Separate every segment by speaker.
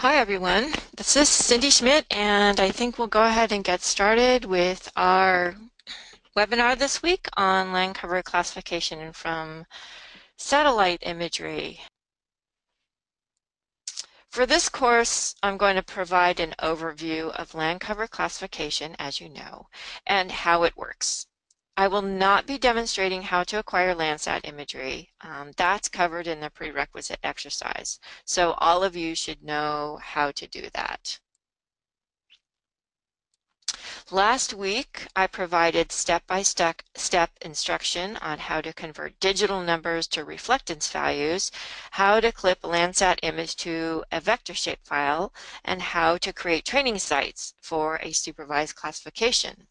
Speaker 1: Hi everyone, this is Cindy Schmidt and I think we'll go ahead and get started with our webinar this week on land cover classification from satellite imagery. For this course, I'm going to provide an overview of land cover classification, as you know, and how it works. I will not be demonstrating how to acquire Landsat imagery. Um, that's covered in the prerequisite exercise. So all of you should know how to do that. Last week, I provided step-by-step -step instruction on how to convert digital numbers to reflectance values, how to clip Landsat image to a vector shape file, and how to create training sites for a supervised classification.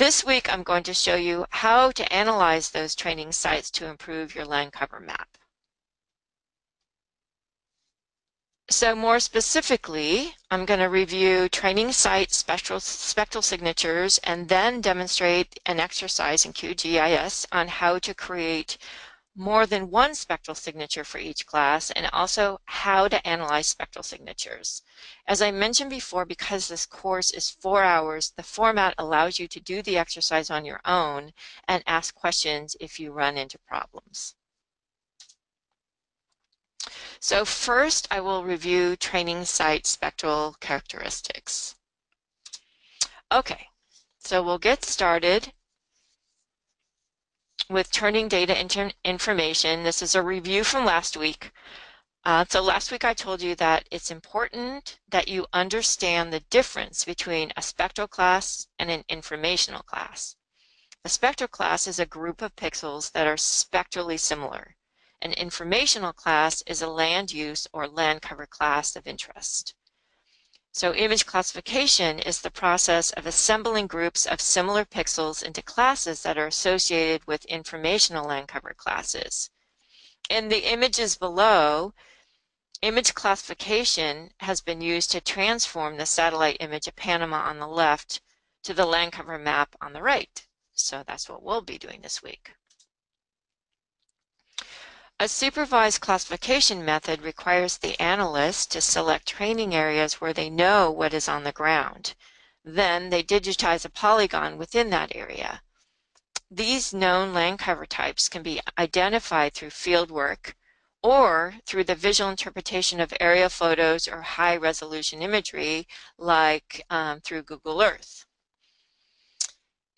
Speaker 1: This week I'm going to show you how to analyze those training sites to improve your land cover map. So more specifically, I'm going to review training site spectral, spectral signatures and then demonstrate an exercise in QGIS on how to create more than one spectral signature for each class, and also how to analyze spectral signatures. As I mentioned before, because this course is four hours, the format allows you to do the exercise on your own and ask questions if you run into problems. So first, I will review training site spectral characteristics. Okay, so we'll get started with turning data into information. This is a review from last week. Uh, so last week I told you that it's important that you understand the difference between a spectral class and an informational class. A spectral class is a group of pixels that are spectrally similar. An informational class is a land use or land cover class of interest. So image classification is the process of assembling groups of similar pixels into classes that are associated with informational land cover classes. In the images below, image classification has been used to transform the satellite image of Panama on the left to the land cover map on the right. So that's what we'll be doing this week. A supervised classification method requires the analyst to select training areas where they know what is on the ground. Then they digitize a polygon within that area. These known land cover types can be identified through fieldwork or through the visual interpretation of aerial photos or high resolution imagery like um, through Google Earth.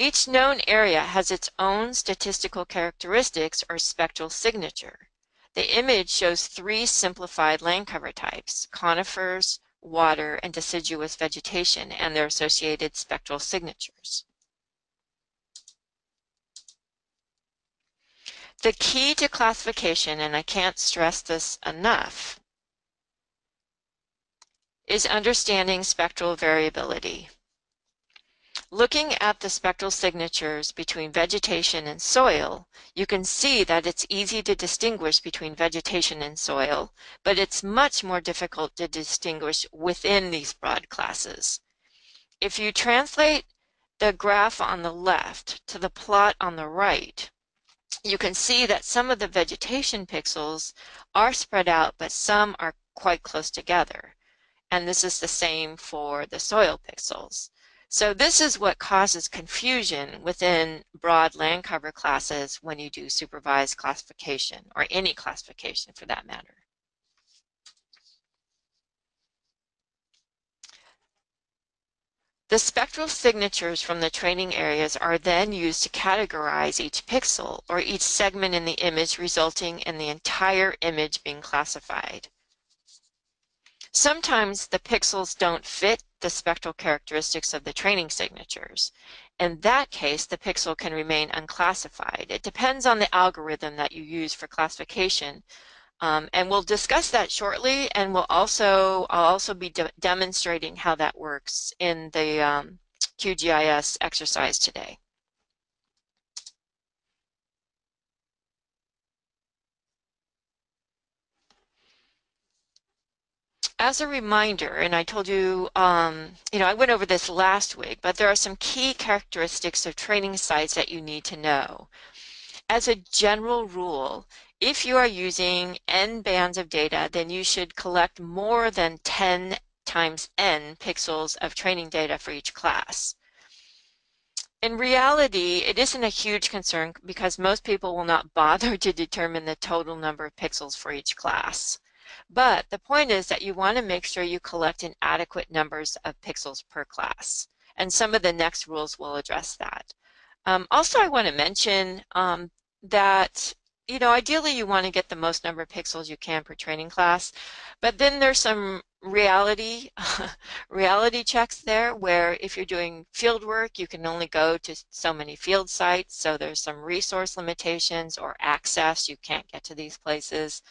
Speaker 1: Each known area has its own statistical characteristics or spectral signature. The image shows three simplified land cover types, conifers, water, and deciduous vegetation, and their associated spectral signatures. The key to classification, and I can't stress this enough, is understanding spectral variability. Looking at the spectral signatures between vegetation and soil, you can see that it's easy to distinguish between vegetation and soil, but it's much more difficult to distinguish within these broad classes. If you translate the graph on the left to the plot on the right, you can see that some of the vegetation pixels are spread out, but some are quite close together. And this is the same for the soil pixels. So this is what causes confusion within broad land cover classes when you do supervised classification, or any classification for that matter. The spectral signatures from the training areas are then used to categorize each pixel or each segment in the image resulting in the entire image being classified. Sometimes the pixels don't fit the spectral characteristics of the training signatures. In that case, the pixel can remain unclassified. It depends on the algorithm that you use for classification. Um, and we'll discuss that shortly, and we'll also I'll also be de demonstrating how that works in the um, QGIS exercise today. As a reminder, and I told you, um, you know, I went over this last week, but there are some key characteristics of training sites that you need to know. As a general rule, if you are using n bands of data, then you should collect more than 10 times n pixels of training data for each class. In reality, it isn't a huge concern because most people will not bother to determine the total number of pixels for each class. But the point is that you want to make sure you collect an adequate numbers of pixels per class. And some of the next rules will address that. Um, also, I want to mention um, that you know, ideally you want to get the most number of pixels you can per training class, but then there's some reality reality checks there where if you're doing field work you can only go to so many field sites so there's some resource limitations or access you can't get to these places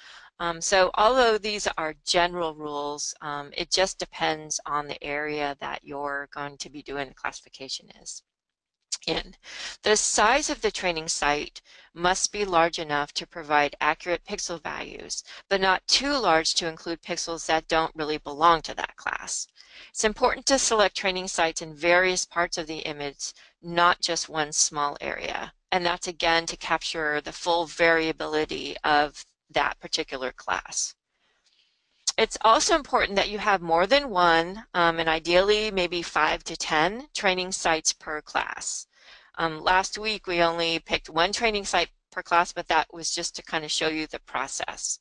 Speaker 1: um, so although these are general rules um, it just depends on the area that you're going to be doing the classification is in. The size of the training site must be large enough to provide accurate pixel values, but not too large to include pixels that don't really belong to that class. It's important to select training sites in various parts of the image, not just one small area. And that's again to capture the full variability of that particular class. It's also important that you have more than one, um, and ideally maybe five to 10 training sites per class. Um, last week we only picked one training site per class, but that was just to kind of show you the process.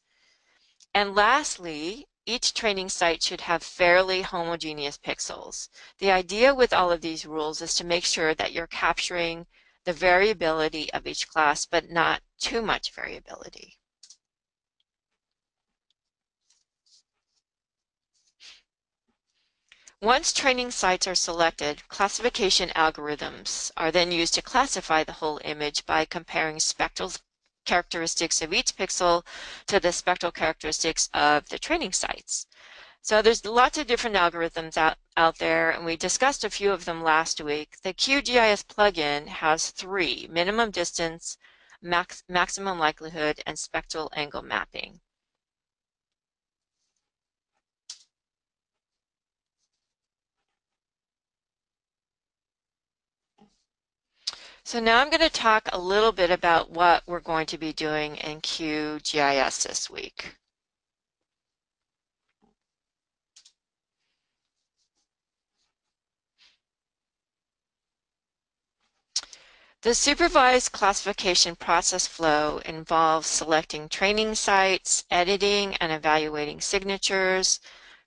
Speaker 1: And lastly, each training site should have fairly homogeneous pixels. The idea with all of these rules is to make sure that you're capturing the variability of each class, but not too much variability. Once training sites are selected, classification algorithms are then used to classify the whole image by comparing spectral characteristics of each pixel to the spectral characteristics of the training sites. So there's lots of different algorithms out, out there, and we discussed a few of them last week. The QGIS plugin has three, minimum distance, max, maximum likelihood, and spectral angle mapping. So now I'm going to talk a little bit about what we're going to be doing in QGIS this week. The supervised classification process flow involves selecting training sites, editing and evaluating signatures,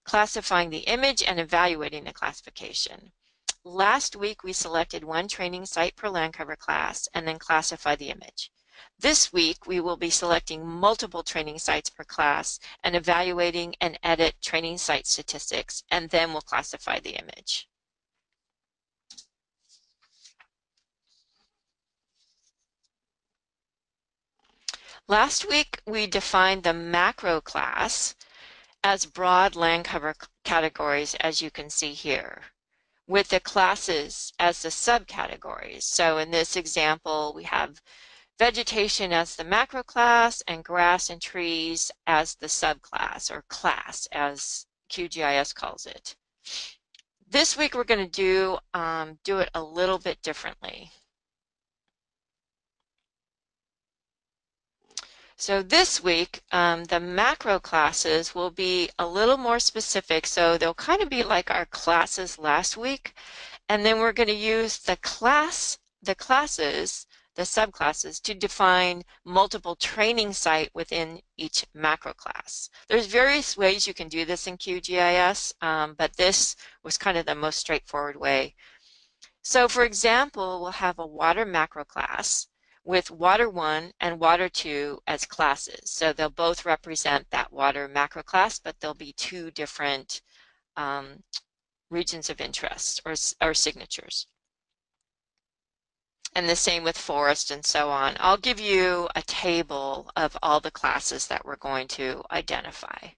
Speaker 1: classifying the image and evaluating the classification. Last week, we selected one training site per land cover class and then classify the image. This week, we will be selecting multiple training sites per class and evaluating and edit training site statistics, and then we'll classify the image. Last week, we defined the macro class as broad land cover categories, as you can see here with the classes as the subcategories. So in this example, we have vegetation as the macro class and grass and trees as the subclass or class as QGIS calls it. This week we're going to do, um, do it a little bit differently. So this week, um, the macro classes will be a little more specific. So they'll kind of be like our classes last week. And then we're going to use the class, the classes, the subclasses to define multiple training site within each macro class. There's various ways you can do this in QGIS, um, but this was kind of the most straightforward way. So for example, we'll have a water macro class with Water 1 and Water 2 as classes. So they'll both represent that water macro class, but they'll be two different um, regions of interest or, or signatures. And the same with forest and so on. I'll give you a table of all the classes that we're going to identify.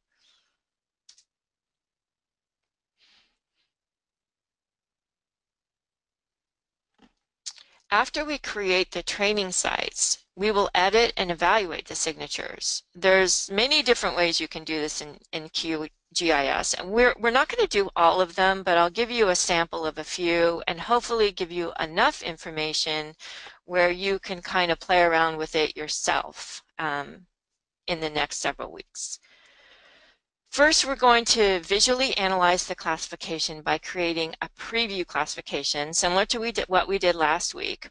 Speaker 1: After we create the training sites, we will edit and evaluate the signatures. There's many different ways you can do this in, in QGIS, and we're, we're not going to do all of them, but I'll give you a sample of a few and hopefully give you enough information where you can kind of play around with it yourself. Um, in the next several weeks. First, we're going to visually analyze the classification by creating a preview classification, similar to we did, what we did last week.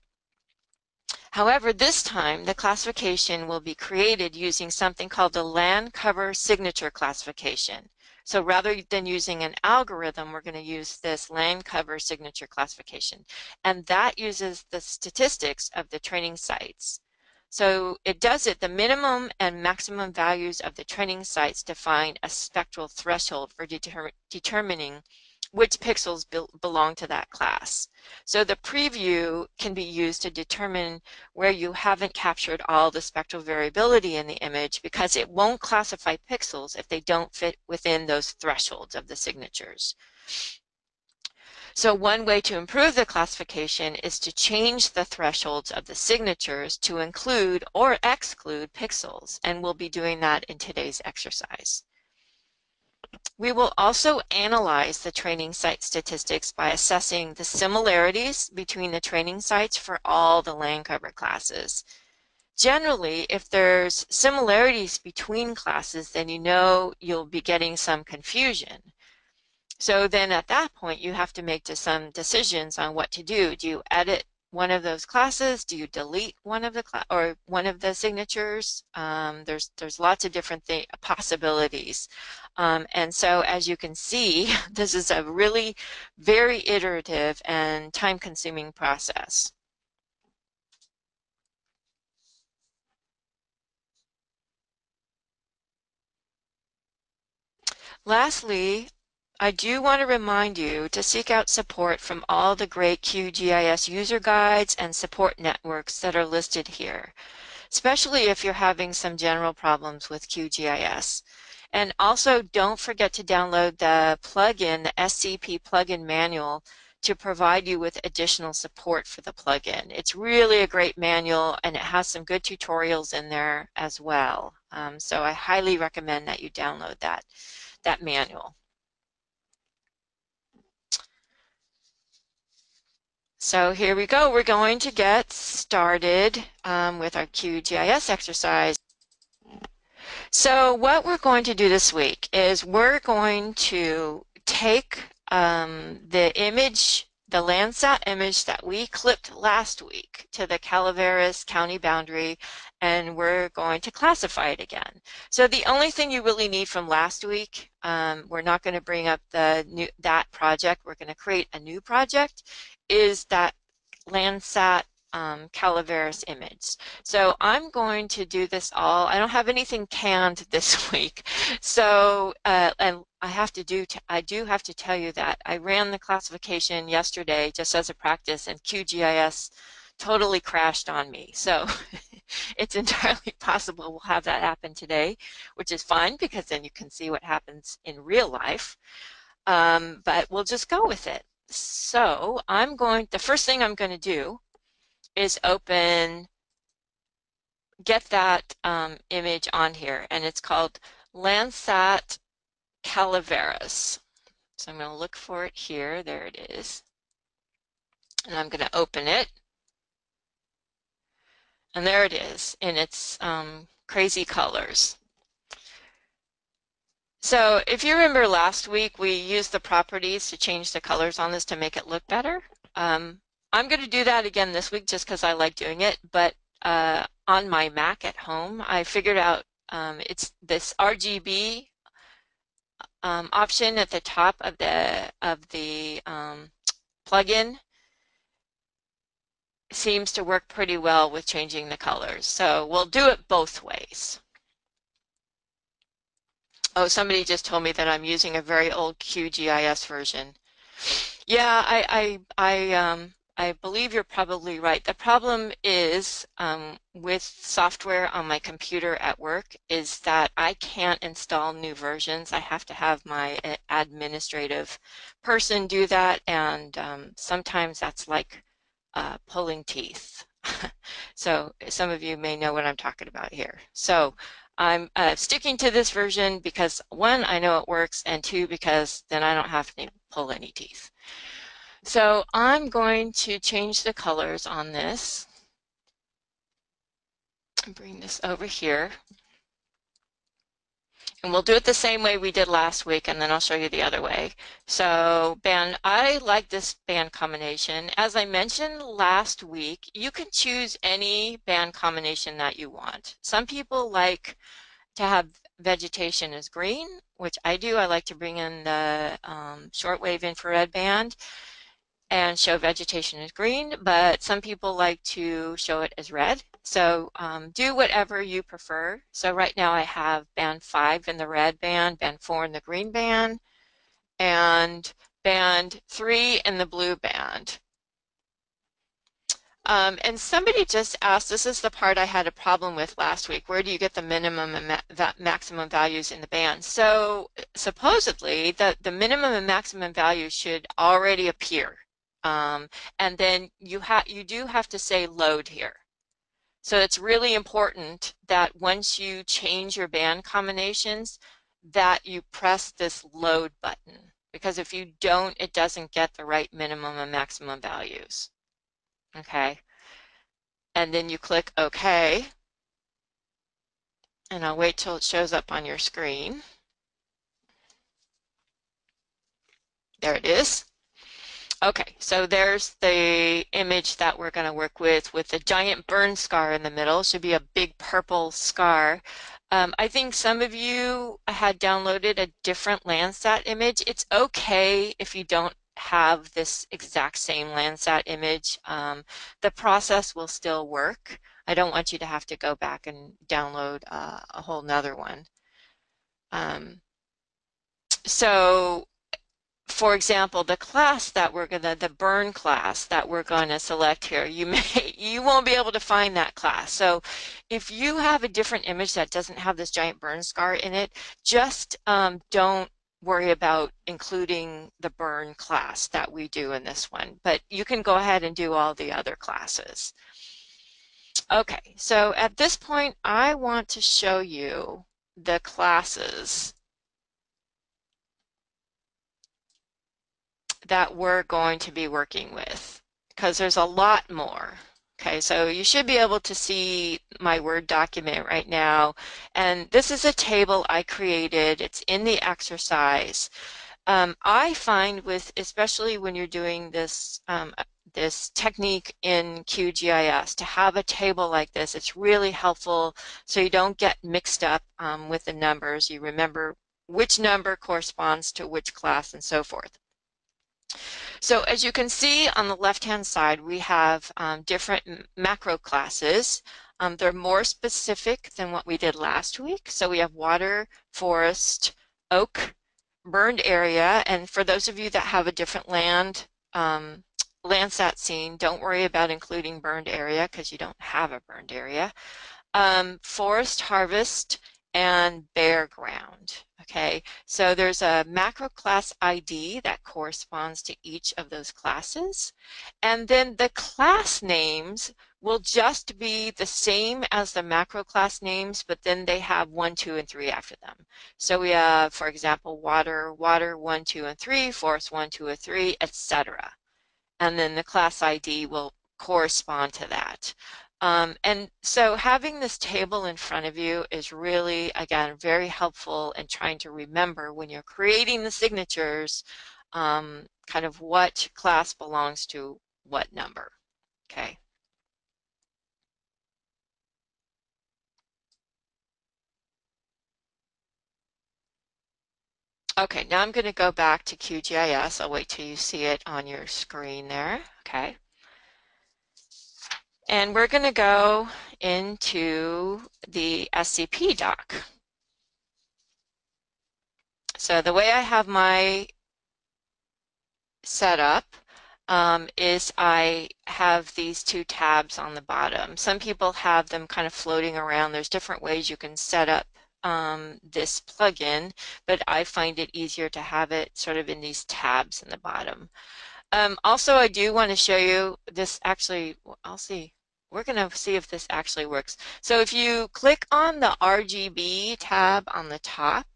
Speaker 1: However, this time the classification will be created using something called the land cover signature classification. So rather than using an algorithm, we're going to use this land cover signature classification. And that uses the statistics of the training sites. So it does it, the minimum and maximum values of the training sites define a spectral threshold for deter determining which pixels be belong to that class. So the preview can be used to determine where you haven't captured all the spectral variability in the image because it won't classify pixels if they don't fit within those thresholds of the signatures. So one way to improve the classification is to change the thresholds of the signatures to include or exclude pixels, and we'll be doing that in today's exercise. We will also analyze the training site statistics by assessing the similarities between the training sites for all the land cover classes. Generally, if there's similarities between classes, then you know you'll be getting some confusion. So then at that point, you have to make some decisions on what to do. Do you edit one of those classes? Do you delete one of the or one of the signatures? Um, there's there's lots of different possibilities. Um, and so as you can see, this is a really very iterative and time-consuming process. Lastly, I do want to remind you to seek out support from all the great QGIS user guides and support networks that are listed here, especially if you're having some general problems with QGIS. And also don't forget to download the plugin, the SCP plugin manual to provide you with additional support for the plugin. It's really a great manual and it has some good tutorials in there as well. Um, so I highly recommend that you download that, that manual. So here we go. We're going to get started um, with our QGIS exercise. So what we're going to do this week is we're going to take um, the image, the Landsat image that we clipped last week to the Calaveras County boundary and we're going to classify it again. So the only thing you really need from last week, um, we're not going to bring up the new, that project. We're going to create a new project is that Landsat um, Calaveras image. So I'm going to do this all. I don't have anything canned this week. So, uh, and I have to do, I do have to tell you that I ran the classification yesterday just as a practice and QGIS totally crashed on me. So it's entirely possible we'll have that happen today, which is fine because then you can see what happens in real life. Um, but we'll just go with it. So I'm going, the first thing I'm going to do is open, get that um, image on here, and it's called Landsat Calaveras. So I'm going to look for it here. There it is. And I'm going to open it. And there it is in its um, crazy colors. So if you remember last week, we used the properties to change the colors on this to make it look better. Um, I'm going to do that again this week just because I like doing it, but uh, on my Mac at home, I figured out um, it's this RGB um, option at the top of the of the um, plugin seems to work pretty well with changing the colors. So we'll do it both ways. Oh, somebody just told me that I'm using a very old QGIS version. Yeah, I, I, I, um, I believe you're probably right. The problem is um, with software on my computer at work is that I can't install new versions. I have to have my administrative person do that, and um, sometimes that's like uh, pulling teeth. so some of you may know what I'm talking about here. So I'm uh, sticking to this version because one, I know it works, and two, because then I don't have to pull any teeth. So I'm going to change the colors on this. Bring this over here. And we'll do it the same way we did last week, and then I'll show you the other way. So band, I like this band combination. As I mentioned last week, you can choose any band combination that you want. Some people like to have vegetation as green, which I do. I like to bring in the um, shortwave infrared band and show vegetation as green, but some people like to show it as red. So um, do whatever you prefer. So right now I have band 5 in the red band, band 4 in the green band, and band 3 in the blue band. Um, and somebody just asked, this is the part I had a problem with last week, where do you get the minimum and ma maximum values in the band? So supposedly the, the minimum and maximum values should already appear um, and then you have you do have to say load here. So it's really important that once you change your band combinations, that you press this load button. Because if you don't, it doesn't get the right minimum and maximum values. Okay. And then you click OK. And I'll wait till it shows up on your screen. There it is. Okay, so there's the image that we're going to work with, with the giant burn scar in the middle. Should be a big purple scar. Um, I think some of you had downloaded a different Landsat image. It's okay if you don't have this exact same Landsat image. Um, the process will still work. I don't want you to have to go back and download uh, a whole nother one. Um, so for example, the class that we're gonna, the burn class that we're gonna select here, you may, you won't be able to find that class. So if you have a different image that doesn't have this giant burn scar in it, just um, don't worry about including the burn class that we do in this one, but you can go ahead and do all the other classes. Okay, so at this point, I want to show you the classes that we're going to be working with because there's a lot more. Okay, so you should be able to see my Word document right now. And this is a table I created. It's in the exercise. Um, I find with, especially when you're doing this, um, this technique in QGIS, to have a table like this, it's really helpful so you don't get mixed up um, with the numbers. You remember which number corresponds to which class and so forth. So as you can see on the left-hand side, we have um, different macro classes. Um, they're more specific than what we did last week. So we have water, forest, oak, burned area. And for those of you that have a different land, um, Landsat scene, don't worry about including burned area because you don't have a burned area. Um, forest harvest and bare ground. Okay, so there's a macro class ID that corresponds to each of those classes. And then the class names will just be the same as the macro class names, but then they have one, two, and three after them. So we have, for example, water, water, one, two, and three, forest, one, two, and three, etc. And then the class ID will correspond to that. Um, and so having this table in front of you is really, again, very helpful in trying to remember when you're creating the signatures, um, kind of what class belongs to what number, okay? Okay, now I'm going to go back to QGIS. I'll wait till you see it on your screen there, okay? And we're going to go into the SCP dock. So the way I have my setup um, is I have these two tabs on the bottom. Some people have them kind of floating around. There's different ways you can set up um, this plugin, but I find it easier to have it sort of in these tabs in the bottom. Um, also, I do want to show you this actually, I'll see. We're going to see if this actually works. So if you click on the RGB tab on the top,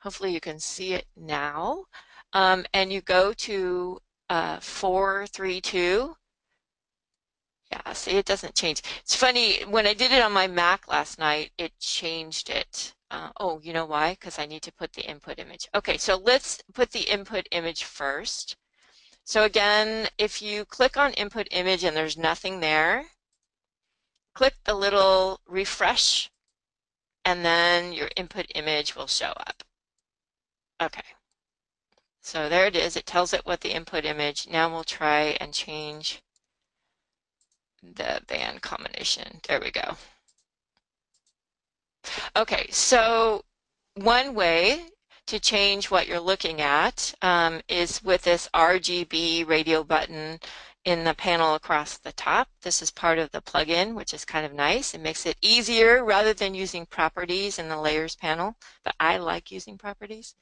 Speaker 1: hopefully you can see it now, um, and you go to uh, 432, yeah, see, it doesn't change. It's funny, when I did it on my Mac last night, it changed it. Uh, oh, you know why? Because I need to put the input image. Okay, so let's put the input image first. So again, if you click on input image and there's nothing there, click the little refresh and then your input image will show up. Okay. So there it is. It tells it what the input image. Now we'll try and change the band combination. There we go. Okay, so one way to change what you're looking at um, is with this RGB radio button in the panel across the top. This is part of the plugin, which is kind of nice. It makes it easier rather than using properties in the layers panel, but I like using properties,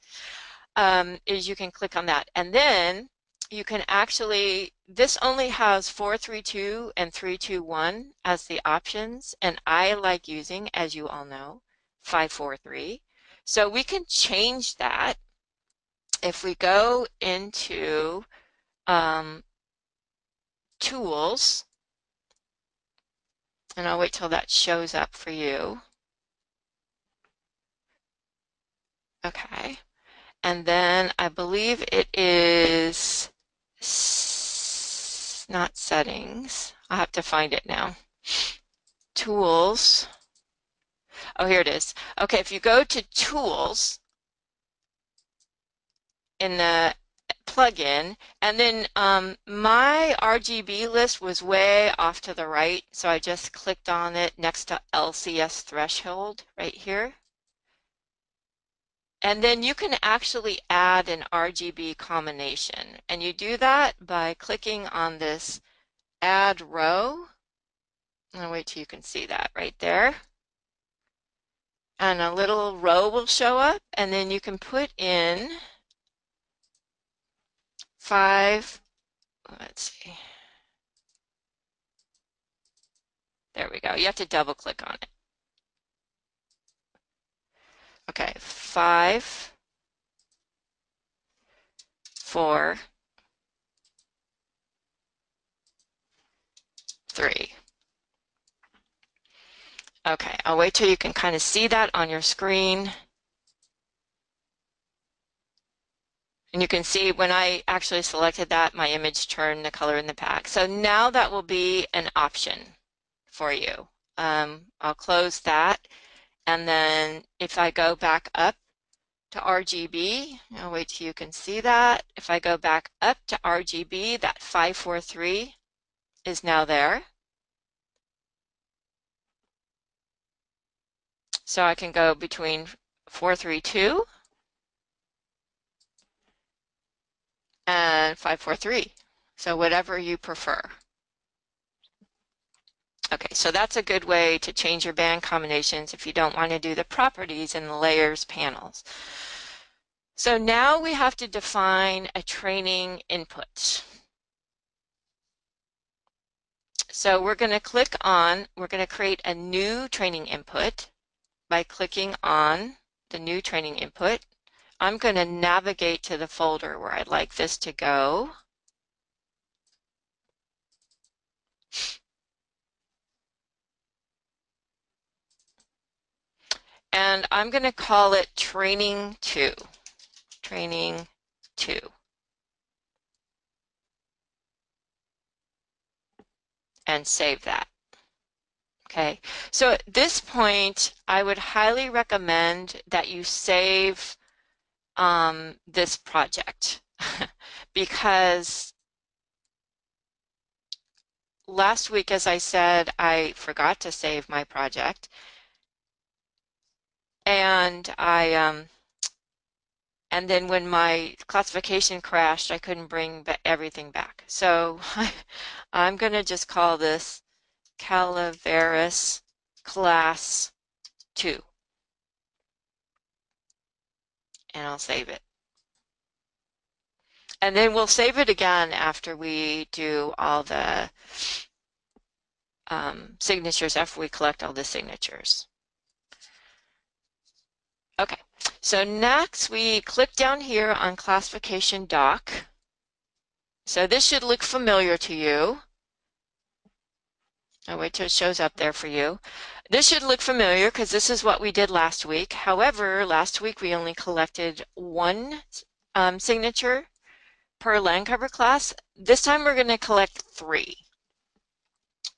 Speaker 1: um, is you can click on that. And then you can actually, this only has 432 and 321 as the options, and I like using, as you all know, 543. So we can change that if we go into um, tools, and I'll wait till that shows up for you. Okay. And then I believe it is not settings. I'll have to find it now. Tools. Oh, here it is. Okay, if you go to Tools in the plugin, and then um, my RGB list was way off to the right, so I just clicked on it next to LCS threshold right here. And then you can actually add an RGB combination. And you do that by clicking on this add row. I'll wait till you can see that right there and a little row will show up and then you can put in five, let's see. There we go. You have to double click on it. Okay, five, four, three. Okay, I'll wait till you can kind of see that on your screen. And you can see when I actually selected that, my image turned the color in the pack. So now that will be an option for you. Um, I'll close that. And then if I go back up to RGB, I'll wait till you can see that. If I go back up to RGB, that 543 is now there. So I can go between 432 and 543. So whatever you prefer. Okay, so that's a good way to change your band combinations if you don't want to do the properties in the layers panels. So now we have to define a training input. So we're going to click on, we're going to create a new training input by clicking on the new training input. I'm going to navigate to the folder where I'd like this to go. And I'm going to call it Training 2. Training 2. And save that. Okay, so at this point, I would highly recommend that you save um, this project because last week, as I said, I forgot to save my project and I um, and then when my classification crashed, I couldn't bring everything back. So I'm going to just call this Calaveras class 2. And I'll save it. And then we'll save it again after we do all the um, signatures, after we collect all the signatures. Okay, so next we click down here on classification dock. So this should look familiar to you. I'll wait till it shows up there for you. This should look familiar because this is what we did last week. However, last week we only collected one um, signature per land cover class. This time we're going to collect three.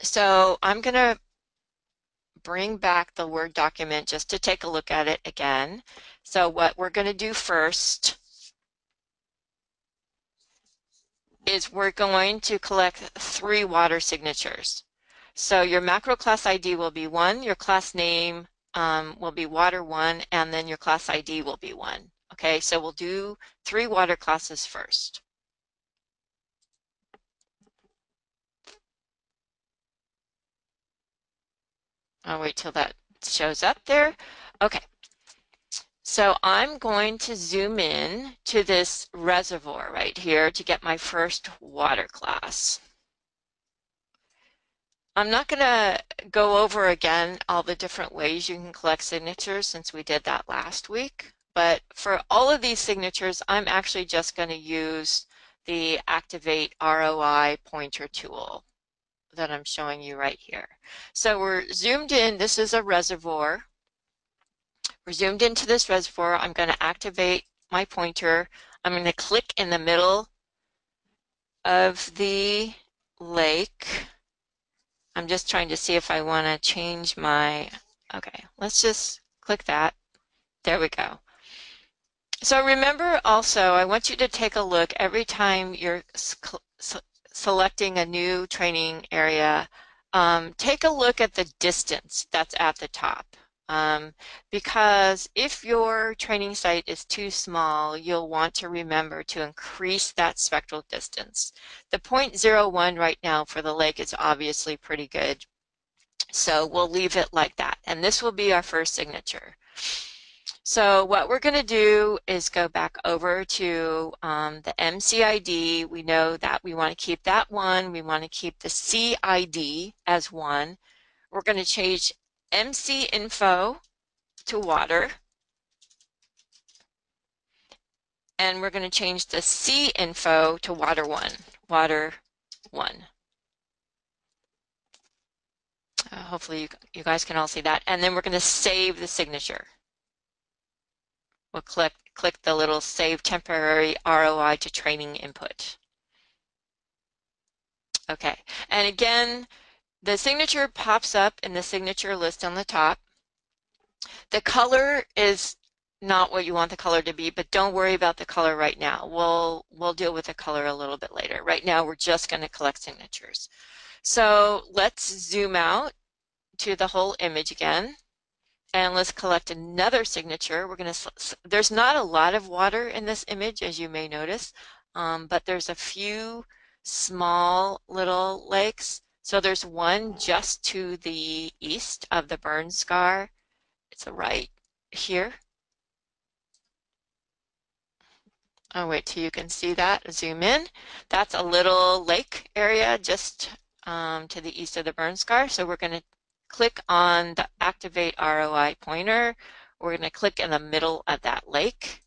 Speaker 1: So I'm going to bring back the Word document just to take a look at it again. So what we're going to do first is we're going to collect three water signatures. So your macro class ID will be one, your class name um, will be water one, and then your class ID will be one. Okay, so we'll do three water classes first. I'll wait till that shows up there. Okay. So I'm going to zoom in to this reservoir right here to get my first water class. I'm not going to go over again all the different ways you can collect signatures since we did that last week. But for all of these signatures, I'm actually just going to use the Activate ROI pointer tool that I'm showing you right here. So we're zoomed in. This is a reservoir. We're zoomed into this reservoir. I'm going to activate my pointer. I'm going to click in the middle of the lake. I'm just trying to see if I want to change my, okay, let's just click that. There we go. So remember also, I want you to take a look every time you're selecting a new training area, um, take a look at the distance that's at the top. Um, because if your training site is too small, you'll want to remember to increase that spectral distance. The 0.01 right now for the lake is obviously pretty good. So we'll leave it like that. And this will be our first signature. So what we're going to do is go back over to um, the MCID. We know that we want to keep that one. We want to keep the CID as one. We're going to change MC info to water. And we're going to change the C info to water one, water one. Uh, hopefully you, you guys can all see that. And then we're going to save the signature. We'll click, click the little Save Temporary ROI to Training Input. Okay, and again, the signature pops up in the signature list on the top. The color is not what you want the color to be, but don't worry about the color right now. We'll, we'll deal with the color a little bit later. Right now, we're just going to collect signatures. So let's zoom out to the whole image again and let's collect another signature. We're going to, there's not a lot of water in this image, as you may notice, um, but there's a few small little lakes. So there's one just to the east of the burn scar. It's right here. I'll wait till you can see that, zoom in. That's a little lake area just um, to the east of the burn scar. So we're going to click on the Activate ROI pointer. We're going to click in the middle of that lake.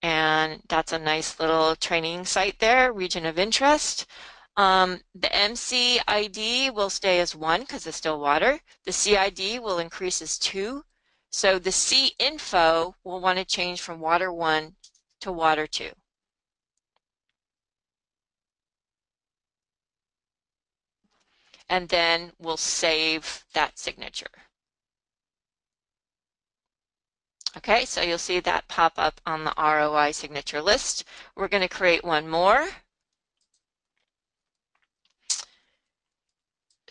Speaker 1: And that's a nice little training site there, region of interest. Um, the MCID will stay as 1 because it's still water. The CID will increase as 2. So the C info will want to change from water 1 to water 2. and then we'll save that signature. Okay, so you'll see that pop up on the ROI signature list. We're going to create one more.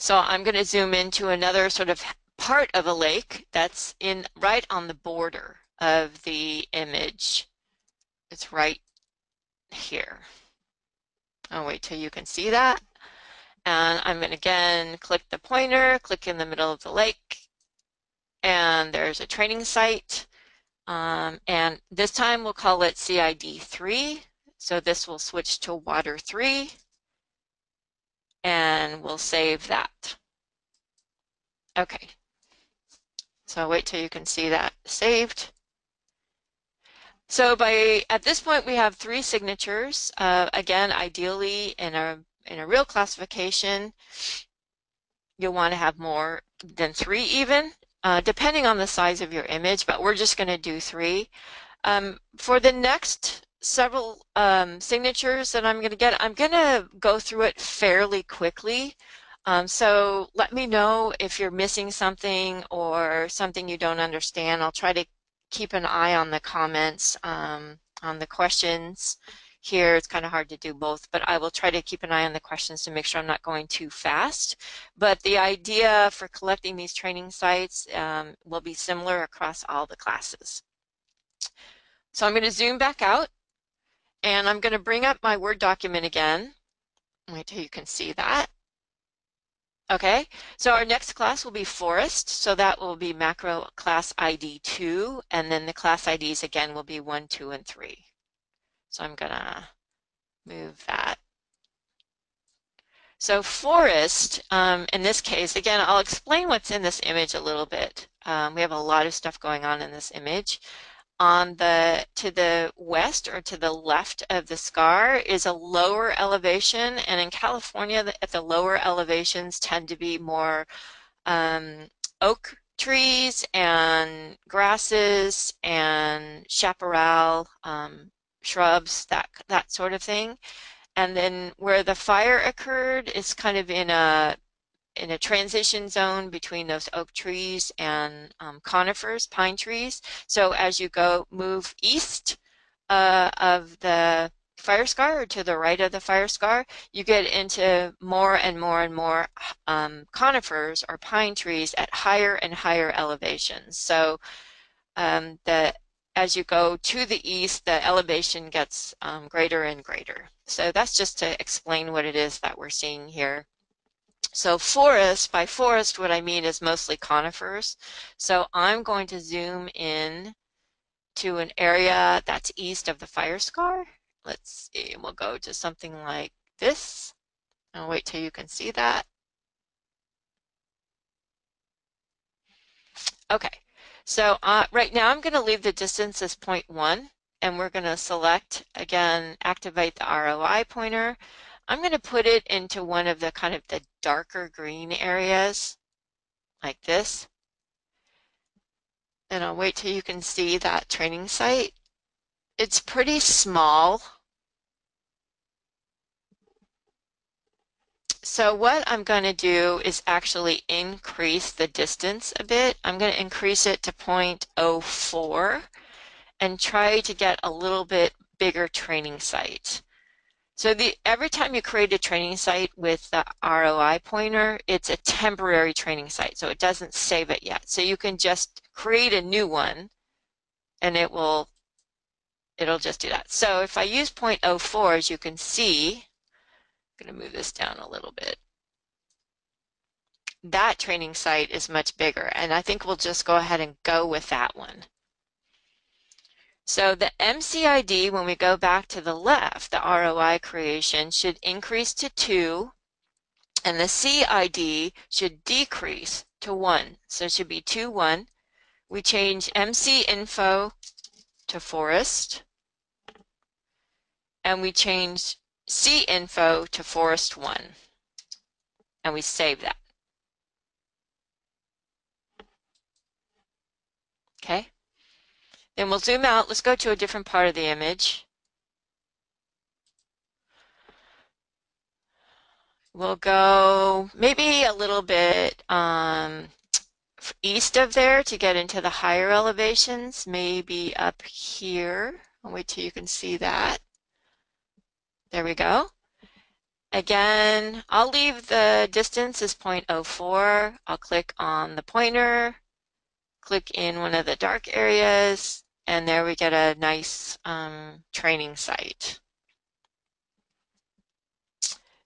Speaker 1: So I'm going to zoom into another sort of part of a lake that's in right on the border of the image. It's right here. I'll wait till you can see that. And I'm going to again click the pointer, click in the middle of the lake, and there's a training site. Um, and this time we'll call it CID3. So this will switch to water 3 and we'll save that. Okay. So wait till you can see that saved. So by at this point we have three signatures. Uh, again, ideally in a in a real classification, you'll want to have more than three even, uh, depending on the size of your image, but we're just going to do three. Um, for the next several um, signatures that I'm going to get, I'm going to go through it fairly quickly. Um, so let me know if you're missing something or something you don't understand. I'll try to keep an eye on the comments, um, on the questions here. It's kind of hard to do both, but I will try to keep an eye on the questions to make sure I'm not going too fast. But the idea for collecting these training sites um, will be similar across all the classes. So I'm going to zoom back out and I'm going to bring up my Word document again. Wait till you can see that. Okay, so our next class will be forest, so that will be macro class ID 2, and then the class IDs again will be 1, 2, and 3. So I'm going to move that. So forest, um, in this case, again, I'll explain what's in this image a little bit. Um, we have a lot of stuff going on in this image on the to the west or to the left of the scar is a lower elevation and in California at the lower elevations tend to be more um, oak trees and grasses and chaparral um, shrubs that that sort of thing. And then where the fire occurred is kind of in a in a transition zone between those oak trees and um, conifers, pine trees. So as you go move east uh, of the fire scar or to the right of the fire scar, you get into more and more and more um, conifers or pine trees at higher and higher elevations. So um, the as you go to the east, the elevation gets um, greater and greater. So that's just to explain what it is that we're seeing here. So forest, by forest, what I mean is mostly conifers. So I'm going to zoom in to an area that's east of the fire scar. Let's see, we'll go to something like this. I'll wait till you can see that. Okay, so uh, right now I'm going to leave the distance as 0.1 and we're going to select, again, activate the ROI pointer. I'm going to put it into one of the kind of the darker green areas like this. And I'll wait till you can see that training site. It's pretty small. So what I'm going to do is actually increase the distance a bit. I'm going to increase it to 0.04 and try to get a little bit bigger training site. So the, every time you create a training site with the ROI pointer, it's a temporary training site, so it doesn't save it yet. So you can just create a new one and it will it'll just do that. So if I use 0.04, as you can see, I'm going to move this down a little bit. That training site is much bigger, and I think we'll just go ahead and go with that one. So the MCID, when we go back to the left, the ROI creation should increase to 2, and the CID should decrease to 1. So it should be 2, 1. We change MC info to forest, and we change C info to forest 1, and we save that. Okay. Then we'll zoom out. Let's go to a different part of the image. We'll go maybe a little bit um, east of there to get into the higher elevations, maybe up here. I'll wait till you can see that. There we go. Again, I'll leave the distance as 0.04. I'll click on the pointer click in one of the dark areas, and there we get a nice um, training site.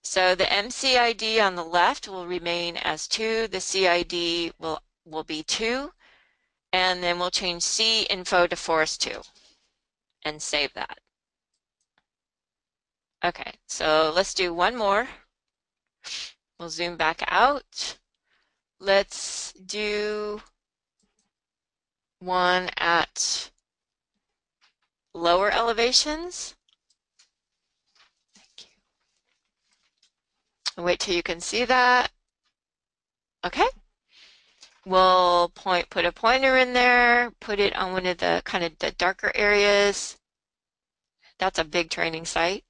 Speaker 1: So the MCID on the left will remain as 2, the CID will, will be 2, and then we'll change C info to forest 2 and save that. Okay, so let's do one more. We'll zoom back out. Let's do one at lower elevations. Thank you. wait till you can see that. Okay. We'll point, put a pointer in there, put it on one of the kind of the darker areas. That's a big training site.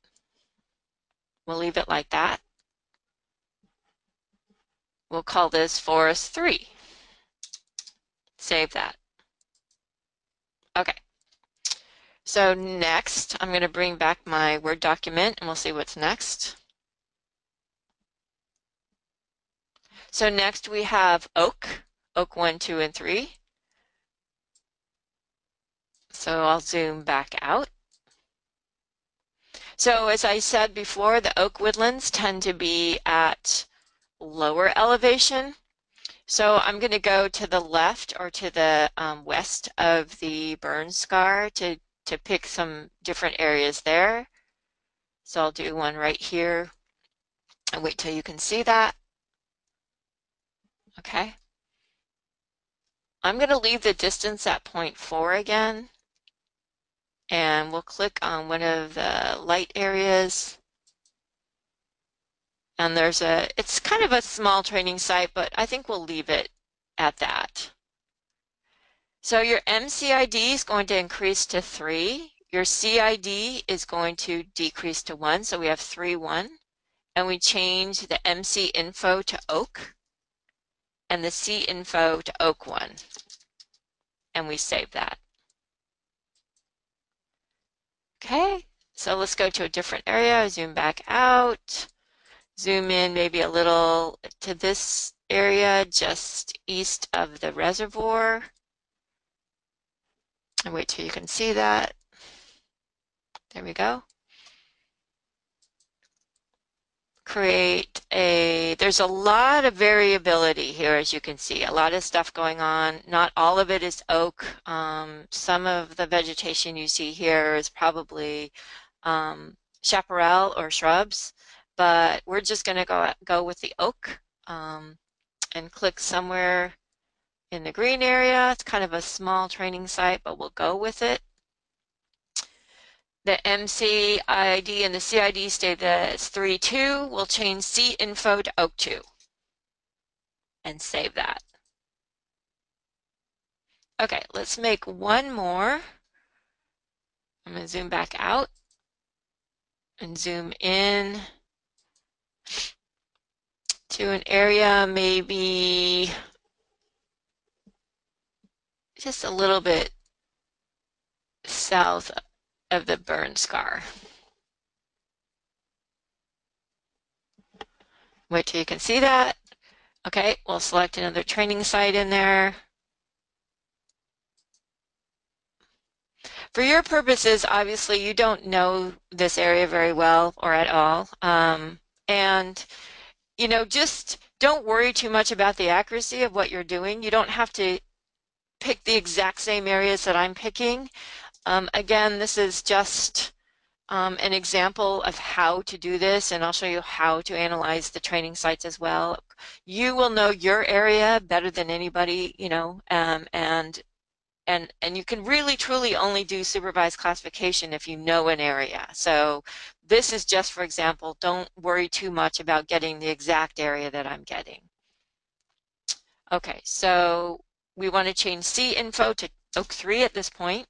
Speaker 1: We'll leave it like that. We'll call this forest three. Save that. Okay. So next, I'm going to bring back my Word document and we'll see what's next. So next we have oak, oak 1, 2, and 3. So I'll zoom back out. So as I said before, the oak woodlands tend to be at lower elevation. So I'm going to go to the left or to the um, west of the burn scar to, to pick some different areas there. So I'll do one right here and wait till you can see that. Okay. I'm going to leave the distance at 0.4 again. And we'll click on one of the light areas. And there's a, it's kind of a small training site, but I think we'll leave it at that. So your MCID is going to increase to 3. Your CID is going to decrease to 1. So we have 3, 1. And we change the MC info to oak and the C info to Oak one. And we save that. Okay, so let's go to a different area, zoom back out, zoom in maybe a little to this area just east of the reservoir. And wait till you can see that. There we go. create a, there's a lot of variability here, as you can see, a lot of stuff going on. Not all of it is oak. Um, some of the vegetation you see here is probably um, chaparral or shrubs, but we're just going to go, go with the oak um, and click somewhere in the green area. It's kind of a small training site, but we'll go with it the MCID and the CID stay the 3.2. We'll change C info to OAK2 and save that. Okay, let's make one more. I'm going to zoom back out and zoom in to an area maybe just a little bit south of the burn scar. Wait till you can see that. Okay, we'll select another training site in there. For your purposes, obviously, you don't know this area very well or at all. Um, and, you know, just don't worry too much about the accuracy of what you're doing. You don't have to pick the exact same areas that I'm picking. Um, again, this is just um, an example of how to do this, and I'll show you how to analyze the training sites as well. You will know your area better than anybody, you know, um, and and and you can really truly only do supervised classification if you know an area. So this is just for example, don't worry too much about getting the exact area that I'm getting. Okay, so we want to change C info to OAK3 at this point.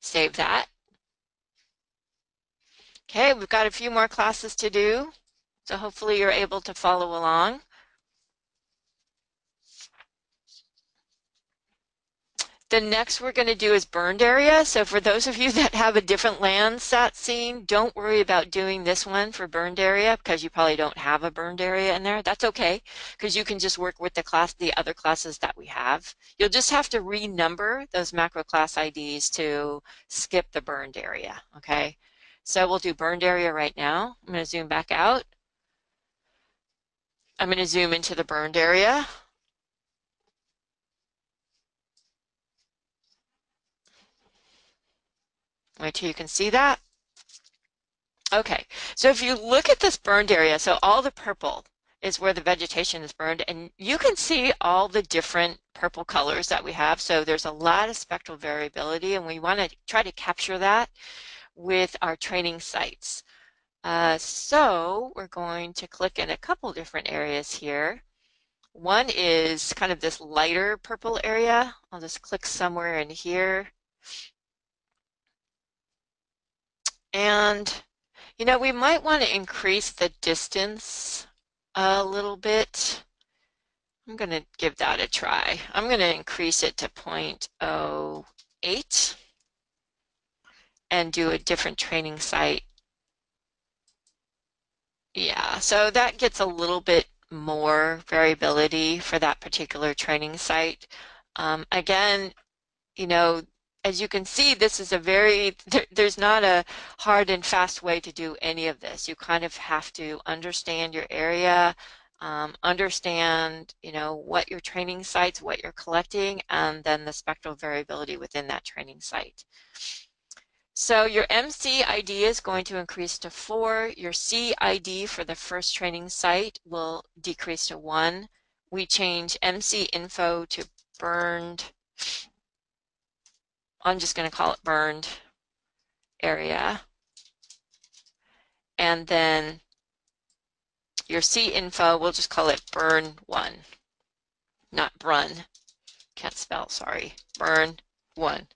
Speaker 1: Save that. Okay, we've got a few more classes to do, so hopefully you're able to follow along. The next we're going to do is burned area. So for those of you that have a different Landsat scene, don't worry about doing this one for burned area because you probably don't have a burned area in there. That's okay because you can just work with the class, the other classes that we have. You'll just have to renumber those macro class IDs to skip the burned area. Okay. So we'll do burned area right now. I'm going to zoom back out. I'm going to zoom into the burned area. Wait till you can see that. Okay, so if you look at this burned area, so all the purple is where the vegetation is burned, and you can see all the different purple colors that we have. So there's a lot of spectral variability, and we want to try to capture that with our training sites. Uh, so we're going to click in a couple different areas here. One is kind of this lighter purple area. I'll just click somewhere in here. And, you know, we might want to increase the distance a little bit. I'm going to give that a try. I'm going to increase it to 0.08 and do a different training site. Yeah, so that gets a little bit more variability for that particular training site. Um, again, you know, as you can see, this is a very, there, there's not a hard and fast way to do any of this. You kind of have to understand your area, um, understand, you know, what your training sites, what you're collecting, and then the spectral variability within that training site. So your MC ID is going to increase to 4. Your C ID for the first training site will decrease to 1. We change MC info to burned. I'm just going to call it burned area. And then your C info, we'll just call it burn 1. Not brun. Can't spell, sorry. Burn 1.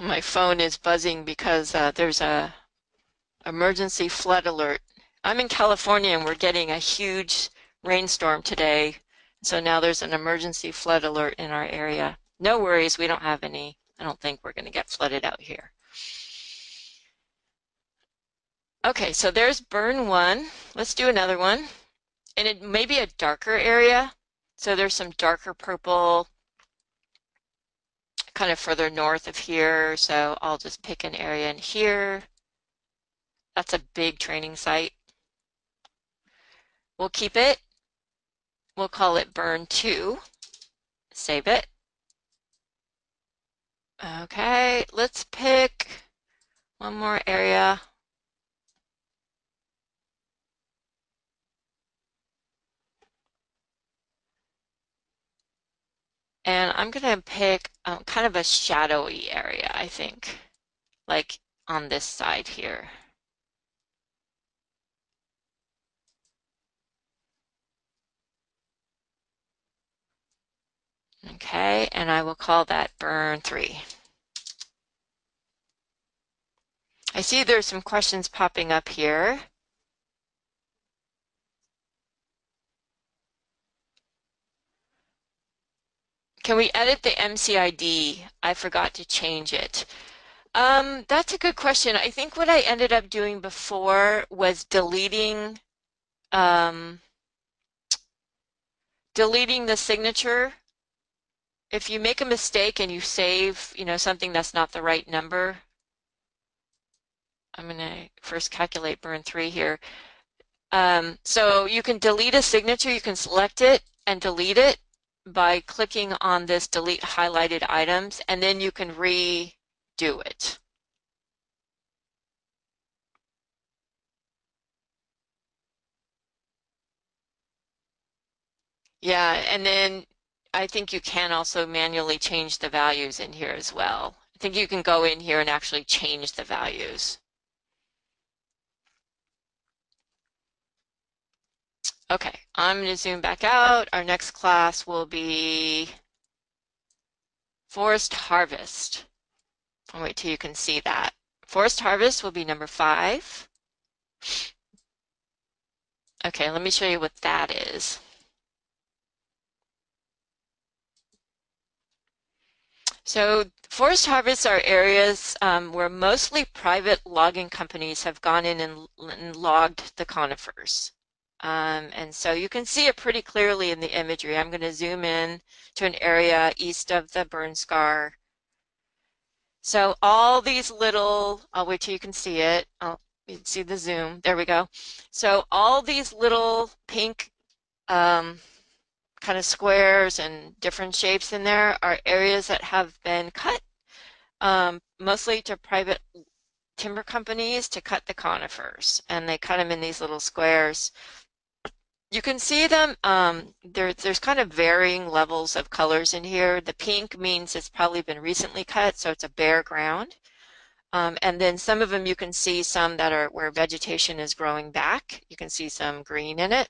Speaker 1: My phone is buzzing because uh, there's a emergency flood alert. I'm in California and we're getting a huge rainstorm today. So now there's an emergency flood alert in our area. No worries, we don't have any. I don't think we're going to get flooded out here. Okay, so there's burn one. Let's do another one. And it may be a darker area. So there's some darker purple kind of further north of here. So I'll just pick an area in here. That's a big training site. We'll keep it. We'll call it burn 2. Save it. Okay, let's pick one more area. And I'm going to pick um, kind of a shadowy area, I think, like on this side here. Okay, and I will call that burn 3. I see there's some questions popping up here. Can we edit the MCID? I forgot to change it. Um, that's a good question. I think what I ended up doing before was deleting um, deleting the signature. If you make a mistake and you save, you know, something that's not the right number, I'm going to first calculate burn 3 here. Um, so you can delete a signature, you can select it and delete it, by clicking on this delete highlighted items and then you can redo it. Yeah, and then I think you can also manually change the values in here as well. I think you can go in here and actually change the values. Okay, I'm going to zoom back out. Our next class will be Forest Harvest. I'll wait till you can see that. Forest Harvest will be number five. Okay, let me show you what that is. So forest harvests are areas um, where mostly private logging companies have gone in and, and logged the conifers. Um, and so you can see it pretty clearly in the imagery. I'm going to zoom in to an area east of the burn scar. So all these little, I'll wait till you can see it. I'll see the zoom. There we go. So all these little pink um, kind of squares and different shapes in there are areas that have been cut um, mostly to private timber companies to cut the conifers. And they cut them in these little squares. you can see them, um, there, there's kind of varying levels of colors in here. The pink means it's probably been recently cut, so it's a bare ground. Um, and then some of them you can see some that are where vegetation is growing back. You can see some green in it.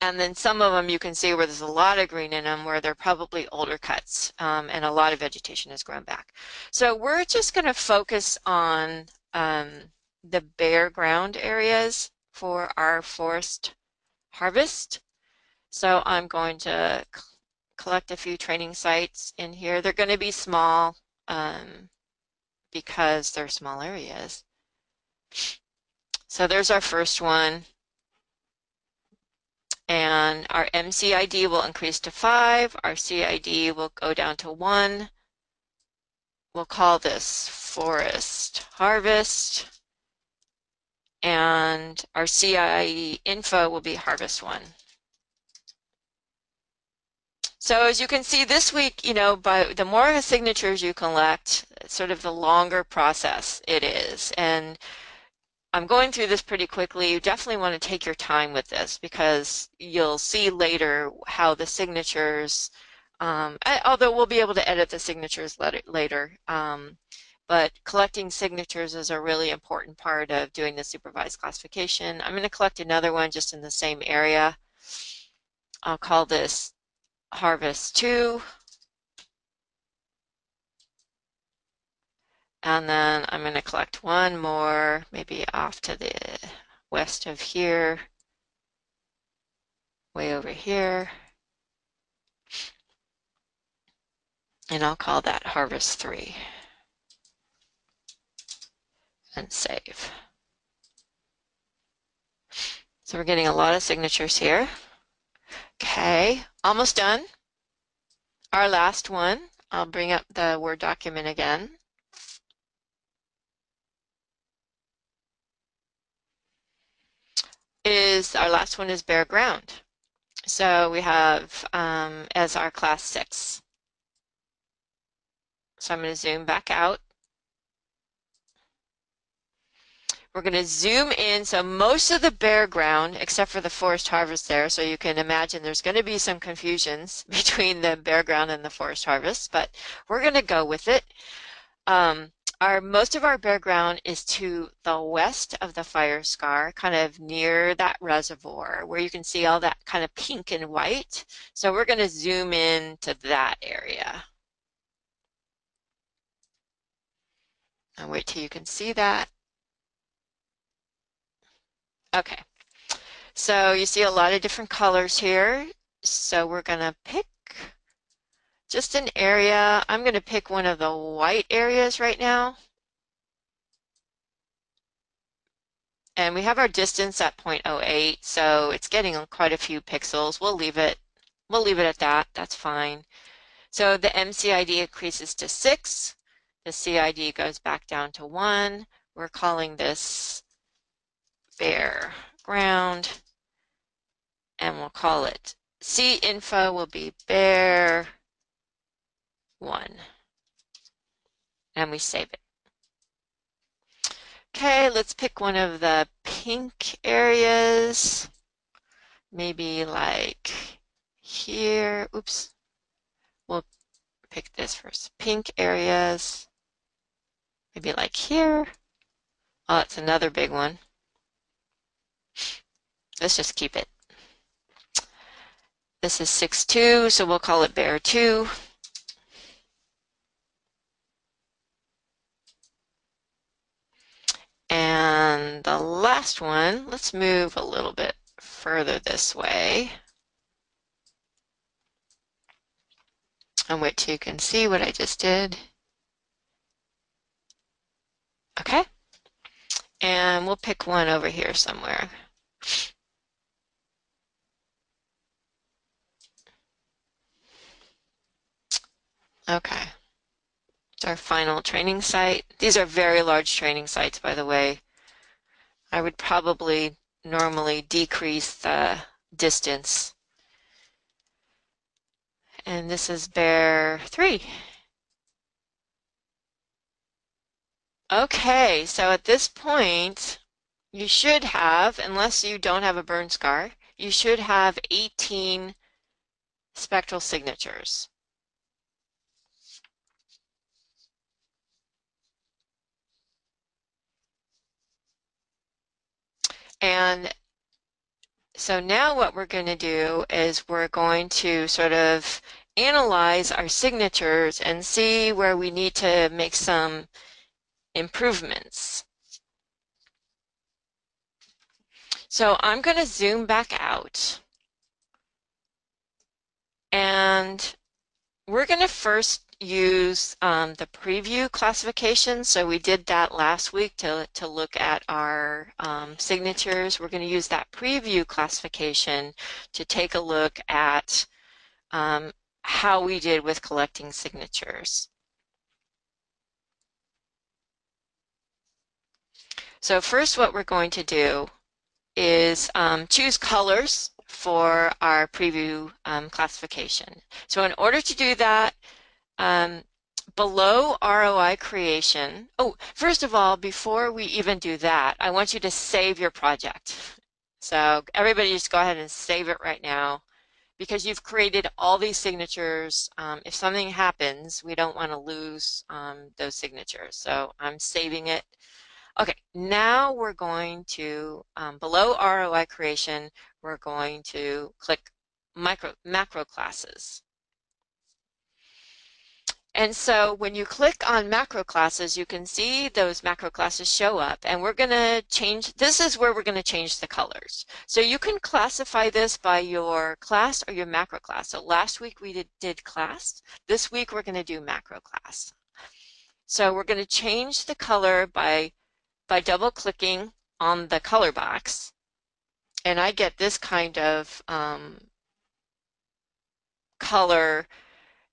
Speaker 1: And then some of them you can see where there's a lot of green in them where they're probably older cuts um, and a lot of vegetation has grown back. So we're just going to focus on um, the bare ground areas for our forest harvest. So I'm going to collect a few training sites in here. They're going to be small um, because they're small areas. So there's our first one. And our MCID will increase to 5. Our CID will go down to 1. We'll call this forest harvest and our CIE info will be harvest one. So as you can see this week, you know, by the more signatures you collect, sort of the longer process it is. And I'm going through this pretty quickly. You definitely want to take your time with this because you'll see later how the signatures, um, although we'll be able to edit the signatures later, um, but collecting signatures is a really important part of doing the supervised classification. I'm going to collect another one just in the same area. I'll call this Harvest 2. And then I'm going to collect one more, maybe off to the west of here, way over here. And I'll call that Harvest 3 and save. So we're getting a lot of signatures here. Okay, almost done. Our last one, I'll bring up the Word document again. Is our last one is bare ground. So we have um, as our class six. So I'm going to zoom back out. We're going to zoom in. So most of the bare ground, except for the forest harvest there, so you can imagine there's going to be some confusions between the bare ground and the forest harvest, but we're going to go with it. Um, our most of our bare ground is to the west of the fire scar, kind of near that reservoir where you can see all that kind of pink and white. So we're going to zoom in to that area. And wait till you can see that. Okay, so you see a lot of different colors here. So we're going to pick just an area. I'm going to pick one of the white areas right now. And we have our distance at 0.08, so it's getting quite a few pixels. We'll leave it. We'll leave it at that. That's fine. So the MCID increases to 6. The CID goes back down to 1. We're calling this bare ground and we'll call it C info will be bare one and we save it. Okay, let's pick one of the pink areas, maybe like here, oops, we'll pick this first. Pink areas, maybe like here. Oh, that's another big one. Let's just keep it. This is 6-2, so we'll call it bare 2. And the last one, let's move a little bit further this way. And which you can see what I just did. Okay. And we'll pick one over here somewhere. Okay. It's our final training site. These are very large training sites, by the way. I would probably normally decrease the distance. And this is bare three. Okay, so at this point, you should have, unless you don't have a burn scar, you should have 18 spectral signatures. And so now what we're going to do is we're going to sort of analyze our signatures and see where we need to make some improvements. So I'm going to zoom back out. And we're going to first use um, the preview classification. So we did that last week to, to look at our um, signatures. We're going to use that preview classification to take a look at um, how we did with collecting signatures. So first what we're going to do is um, choose colors for our preview um, classification. So in order to do that, um, below ROI creation, oh, first of all, before we even do that, I want you to save your project. So everybody just go ahead and save it right now because you've created all these signatures. Um, if something happens, we don't want to lose um, those signatures. So I'm saving it. Okay, now we're going to, um, below ROI creation, we're going to click micro, macro classes. And so when you click on macro classes, you can see those macro classes show up and we're going to change, this is where we're going to change the colors. So you can classify this by your class or your macro class. So last week we did, did class. This week we're going to do macro class. So we're going to change the color by, by double clicking on the color box. And I get this kind of um, color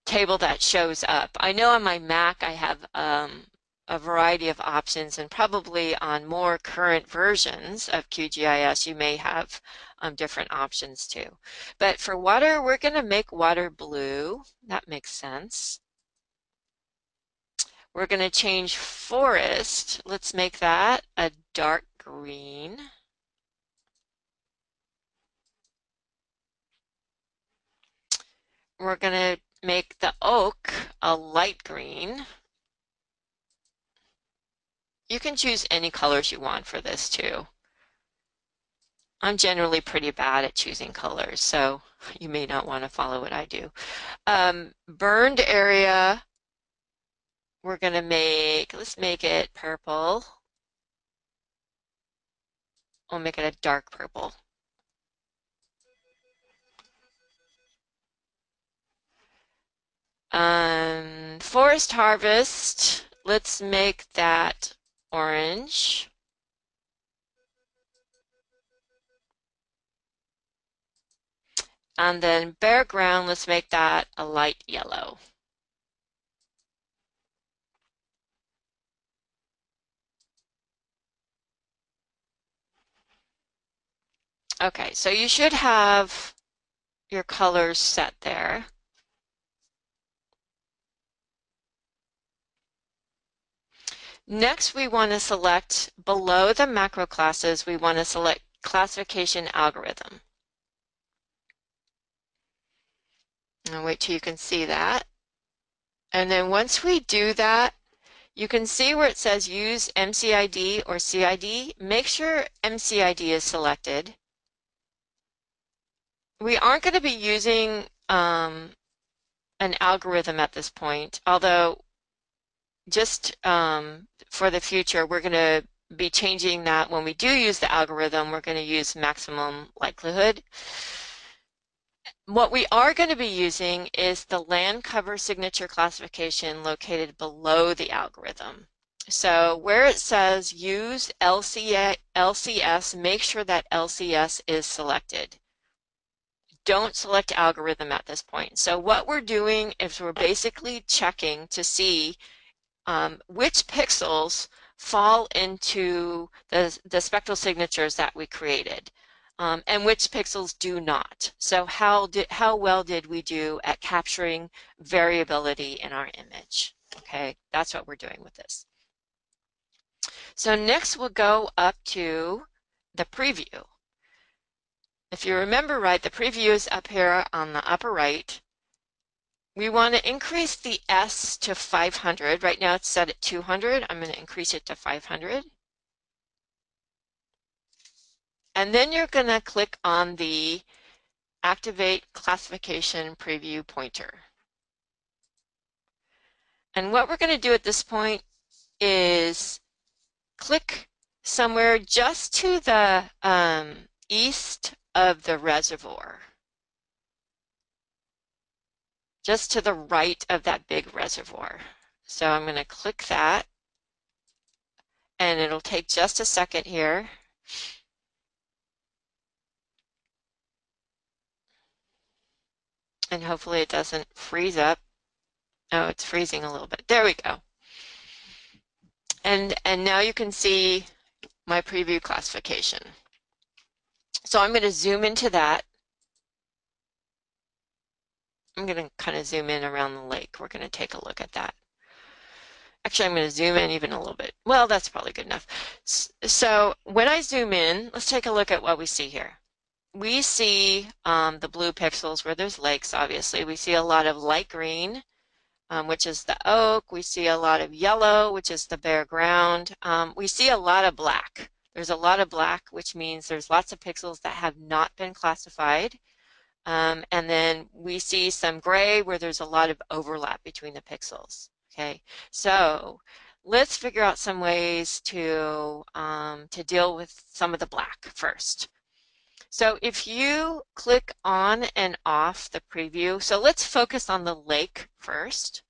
Speaker 1: table that shows up. I know on my Mac I have um, a variety of options and probably on more current versions of QGIS you may have um, different options too. But for water we're going to make water blue. That makes sense. We're going to change forest. Let's make that a dark green. We're going to make the oak a light green. You can choose any colors you want for this too. I'm generally pretty bad at choosing colors, so you may not want to follow what I do. Um, burned area, we're going to make, let's make it purple. We'll make it a dark purple. Um, forest harvest, let's make that orange. And then bare ground, let's make that a light yellow. Okay, so you should have your colors set there. Next, we want to select below the macro classes, we want to select classification algorithm. I'll wait till you can see that. And then once we do that, you can see where it says use MCID or CID. Make sure MCID is selected. We aren't going to be using um, an algorithm at this point, although just um, for the future, we're going to be changing that when we do use the algorithm, we're going to use maximum likelihood. What we are going to be using is the land cover signature classification located below the algorithm. So where it says use LCS, make sure that LCS is selected. Don't select algorithm at this point. So what we're doing is we're basically checking to see um, which pixels fall into the, the spectral signatures that we created. Um, and which pixels do not. So how did how well did we do at capturing variability in our image? Okay, that's what we're doing with this. So next we'll go up to the preview. If you remember right, the preview is up here on the upper right. We want to increase the S to 500. Right now it's set at 200. I'm going to increase it to 500. And then you're going to click on the Activate Classification Preview pointer. And what we're going to do at this point is click somewhere just to the um, east of the reservoir. Just to the right of that big reservoir. So I'm going to click that and it'll take just a second here. And hopefully it doesn't freeze up. Oh, it's freezing a little bit. There we go. And, and now you can see my preview classification. So I'm going to zoom into that. I'm going to kind of zoom in around the lake. We're going to take a look at that. Actually, I'm going to zoom in even a little bit. Well, that's probably good enough. So when I zoom in, let's take a look at what we see here. We see um, the blue pixels where there's lakes, obviously. We see a lot of light green, um, which is the oak. We see a lot of yellow, which is the bare ground. Um, we see a lot of black. There's a lot of black, which means there's lots of pixels that have not been classified. Um, and then we see some gray where there's a lot of overlap between the pixels. Okay, so let's figure out some ways to, um, to deal with some of the black first. So if you click on and off the preview, so let's focus on the lake first.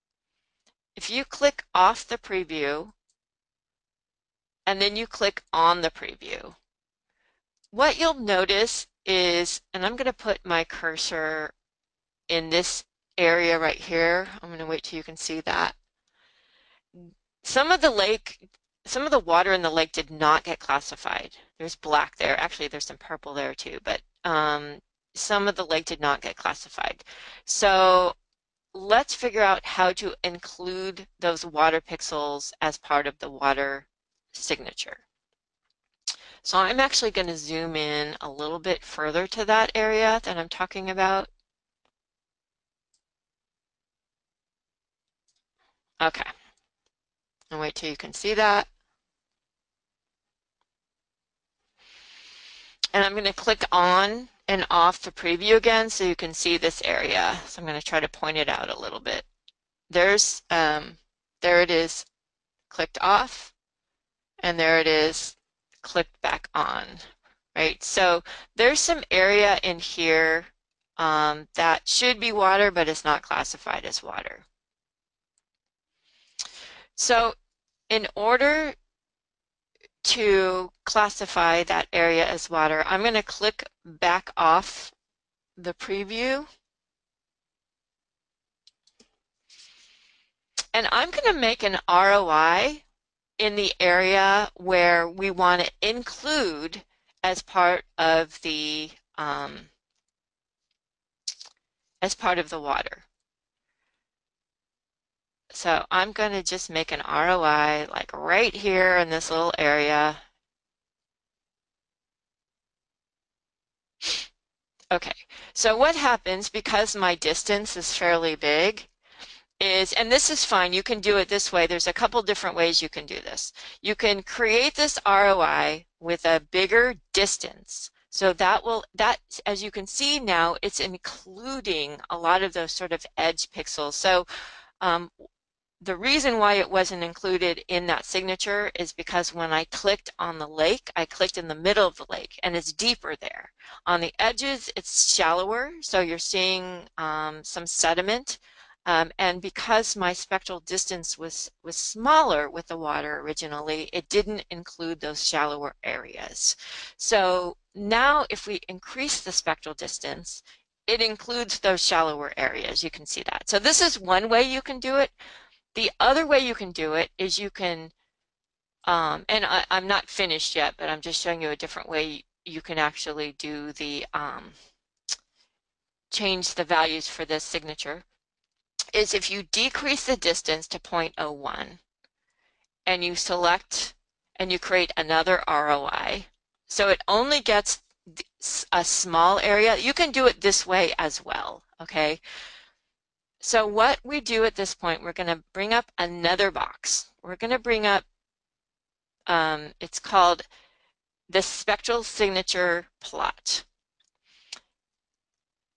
Speaker 1: If you click off the preview, and then you click on the preview. What you'll notice is, and I'm going to put my cursor in this area right here. I'm going to wait till you can see that. Some of the lake, some of the water in the lake did not get classified. There's black there. Actually, there's some purple there too, but um, some of the lake did not get classified. So let's figure out how to include those water pixels as part of the water signature. So I'm actually going to zoom in a little bit further to that area that I'm talking about. Okay. And wait till you can see that. And I'm going to click on and off the preview again so you can see this area. So I'm going to try to point it out a little bit. There's, um, there it is clicked off and there it is clicked back on, right? So there's some area in here um, that should be water, but it's not classified as water. So in order to classify that area as water, I'm going to click back off the preview. And I'm going to make an ROI in the area where we want to include as part of the um, as part of the water. So I'm going to just make an ROI like right here in this little area. Okay, so what happens because my distance is fairly big is, and this is fine, you can do it this way. There's a couple different ways you can do this. You can create this ROI with a bigger distance. So that will, that, as you can see now, it's including a lot of those sort of edge pixels. So um, the reason why it wasn't included in that signature is because when I clicked on the lake, I clicked in the middle of the lake and it's deeper there. On the edges, it's shallower, so you're seeing um, some sediment um, and because my spectral distance was, was smaller with the water originally, it didn't include those shallower areas. So now if we increase the spectral distance, it includes those shallower areas. You can see that. So this is one way you can do it. The other way you can do it is you can, um, and I, am not finished yet, but I'm just showing you a different way you can actually do the, um, change the values for this signature is if you decrease the distance to 0.01 and you select and you create another ROI. So it only gets a small area. You can do it this way as well, okay? So what we do at this point, we're going to bring up another box. We're going to bring up, um, it's called the spectral signature plot.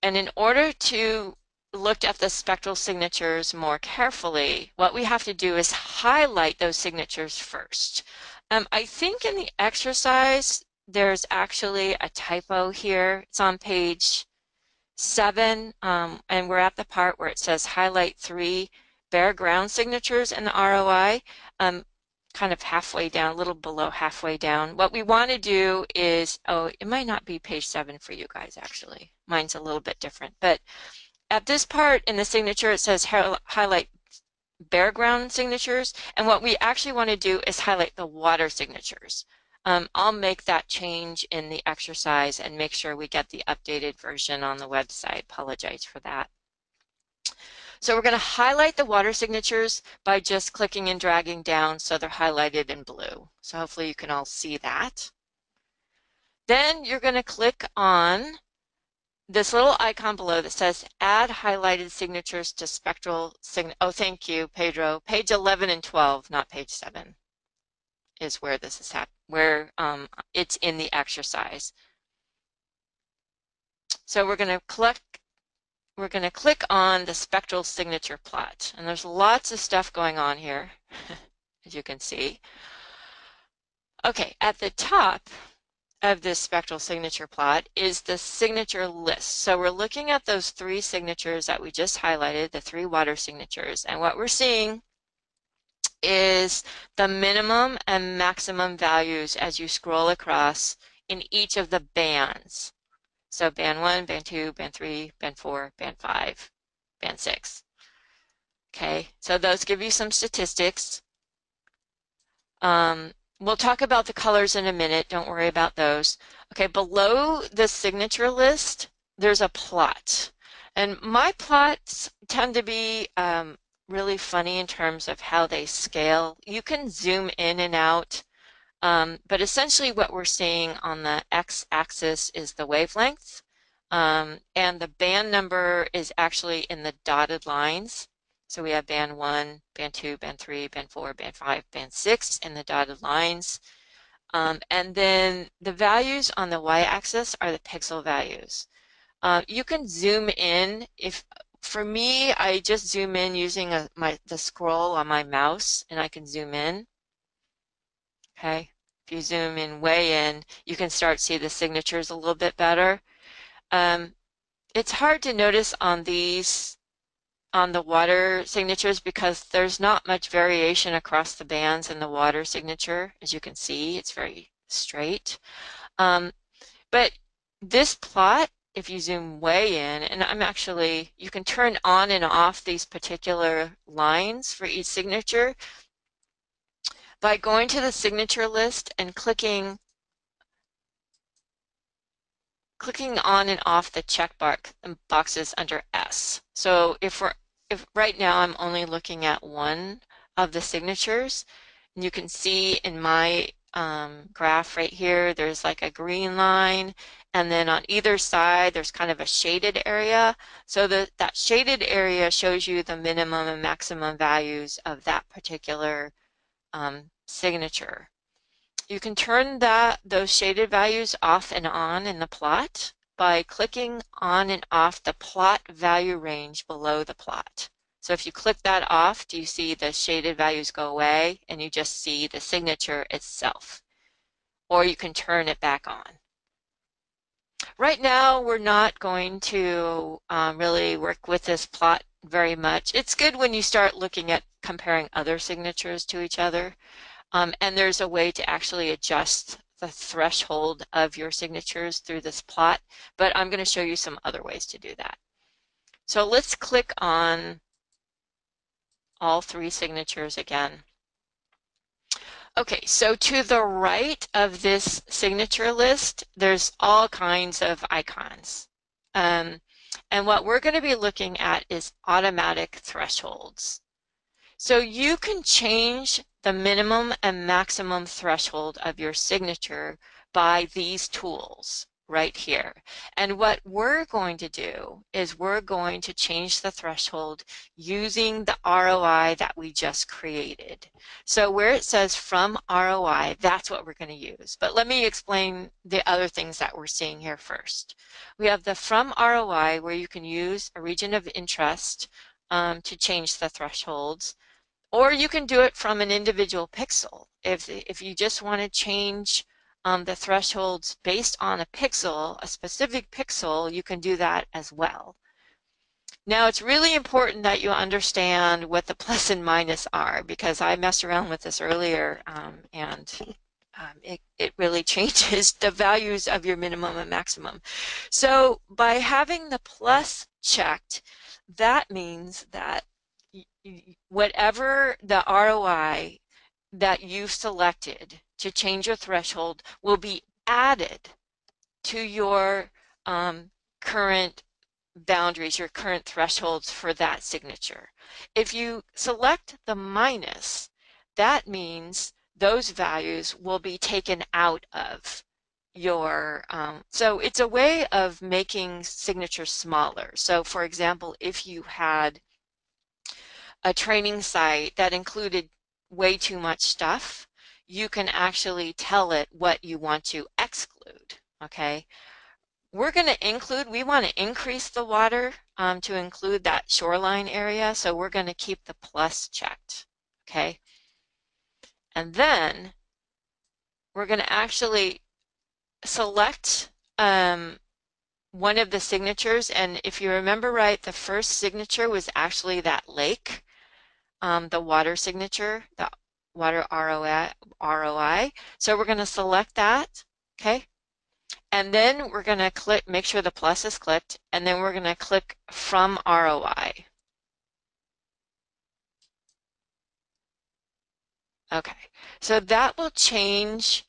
Speaker 1: And in order to look at the spectral signatures more carefully, what we have to do is highlight those signatures first. Um, I think in the exercise, there's actually a typo here. It's on page seven, um, and we're at the part where it says highlight three bare ground signatures in the ROI, um, kind of halfway down, a little below halfway down. What we want to do is, oh, it might not be page seven for you guys, actually. Mine's a little bit different. But at this part in the signature, it says highlight bare ground signatures. And what we actually want to do is highlight the water signatures. Um, I'll make that change in the exercise and make sure we get the updated version on the website. Apologize for that. So we're going to highlight the water signatures by just clicking and dragging down so they're highlighted in blue. So hopefully you can all see that. Then you're going to click on this little icon below that says add highlighted signatures to spectral sign oh thank you Pedro. Page 11 and 12 not page 7 is where this is happening where um, it's in the exercise. So we're going to click we're going to click on the spectral signature plot and there's lots of stuff going on here as you can see. Okay at the top of this spectral signature plot is the signature list. So we're looking at those three signatures that we just highlighted, the three water signatures, and what we're seeing is the minimum and maximum values as you scroll across in each of the bands. So band 1, band 2, band 3, band 4, band 5, band 6. Okay, so those give you some statistics. Um, We'll talk about the colors in a minute. Don't worry about those. Okay, below the signature list, there's a plot. And my plots tend to be um, really funny in terms of how they scale. You can zoom in and out, um, but essentially what we're seeing on the x-axis is the wavelength, um, and the band number is actually in the dotted lines. So we have band 1, band 2, band 3, band 4, band 5, band 6 in the dotted lines. Um, and then the values on the y-axis are the pixel values. Uh, you can zoom in. If For me, I just zoom in using a, my the scroll on my mouse, and I can zoom in. Okay, if you zoom in way in, you can start see the signatures a little bit better. Um, it's hard to notice on these on the water signatures because there's not much variation across the bands in the water signature. As you can see, it's very straight. Um, but this plot, if you zoom way in, and I'm actually, you can turn on and off these particular lines for each signature by going to the signature list and clicking clicking on and off the check boxes under S. So if we're if right now I'm only looking at one of the signatures, and you can see in my um, graph right here, there's like a green line, and then on either side, there's kind of a shaded area. So the, that shaded area shows you the minimum and maximum values of that particular um, signature. You can turn that those shaded values off and on in the plot by clicking on and off the plot value range below the plot. So if you click that off, do you see the shaded values go away and you just see the signature itself? Or you can turn it back on. Right now, we're not going to um, really work with this plot very much. It's good when you start looking at comparing other signatures to each other. Um, and there's a way to actually adjust the threshold of your signatures through this plot, but I'm going to show you some other ways to do that. So let's click on all three signatures again. Okay, so to the right of this signature list, there's all kinds of icons. Um, and what we're going to be looking at is automatic thresholds. So you can change the minimum and maximum threshold of your signature by these tools right here. And what we're going to do is we're going to change the threshold using the ROI that we just created. So where it says from ROI, that's what we're going to use. But let me explain the other things that we're seeing here first. We have the from ROI where you can use a region of interest um, to change the thresholds. Or you can do it from an individual pixel. If, if you just want to change um, the thresholds based on a pixel, a specific pixel, you can do that as well. Now it's really important that you understand what the plus and minus are because I messed around with this earlier um, and um, it, it really changes the values of your minimum and maximum. So by having the plus checked, that means that whatever the ROI that you've selected to change your threshold will be added to your um, current boundaries, your current thresholds for that signature. If you select the minus, that means those values will be taken out of your, um, so it's a way of making signatures smaller. So for example, if you had a training site that included way too much stuff, you can actually tell it what you want to exclude, okay? We're going to include, we want to increase the water um, to include that shoreline area, so we're going to keep the plus checked, okay? And then we're going to actually select um, one of the signatures, and if you remember right, the first signature was actually that lake um, the water signature, the water ROI. So we're going to select that, okay? And then we're going to click, make sure the plus is clicked, and then we're going to click from ROI. Okay, so that will change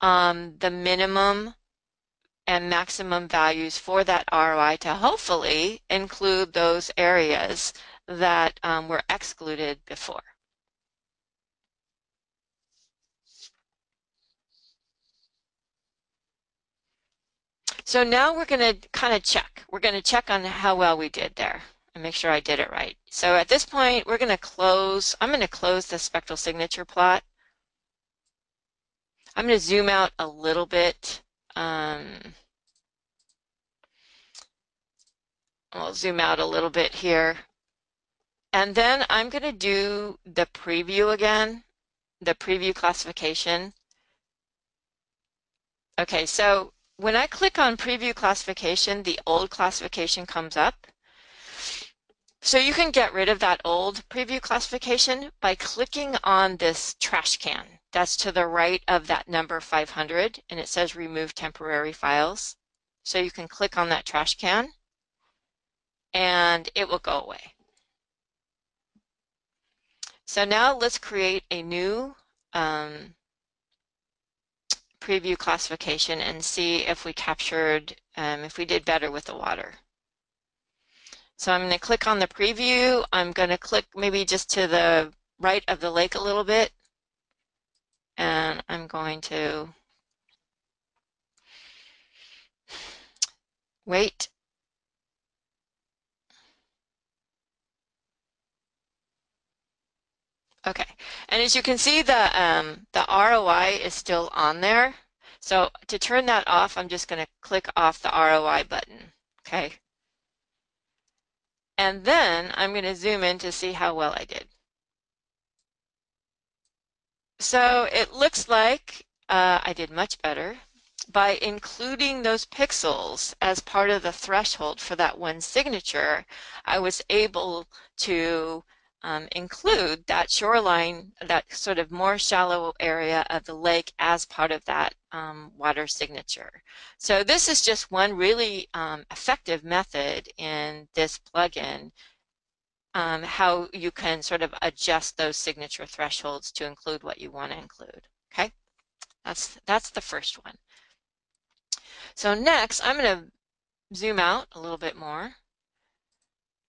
Speaker 1: um, the minimum and maximum values for that ROI to hopefully include those areas that um, were excluded before. So now we're going to kind of check. We're going to check on how well we did there and make sure I did it right. So at this point, we're going to close, I'm going to close the spectral signature plot. I'm going to zoom out a little bit. Um, I'll zoom out a little bit here. And then I'm going to do the preview again, the preview classification. Okay, so when I click on preview classification, the old classification comes up. So you can get rid of that old preview classification by clicking on this trash can. That's to the right of that number 500, and it says remove temporary files. So you can click on that trash can, and it will go away. So now let's create a new um, preview classification and see if we captured, um, if we did better with the water. So I'm going to click on the preview. I'm going to click maybe just to the right of the lake a little bit. And I'm going to wait Okay, and as you can see, the, um, the ROI is still on there. So to turn that off, I'm just going to click off the ROI button, okay? And then I'm going to zoom in to see how well I did. So it looks like uh, I did much better by including those pixels as part of the threshold for that one signature. I was able to um, include that shoreline, that sort of more shallow area of the lake as part of that um, water signature. So this is just one really um, effective method in this plugin, um, how you can sort of adjust those signature thresholds to include what you want to include. Okay, that's, that's the first one. So next, I'm going to zoom out a little bit more.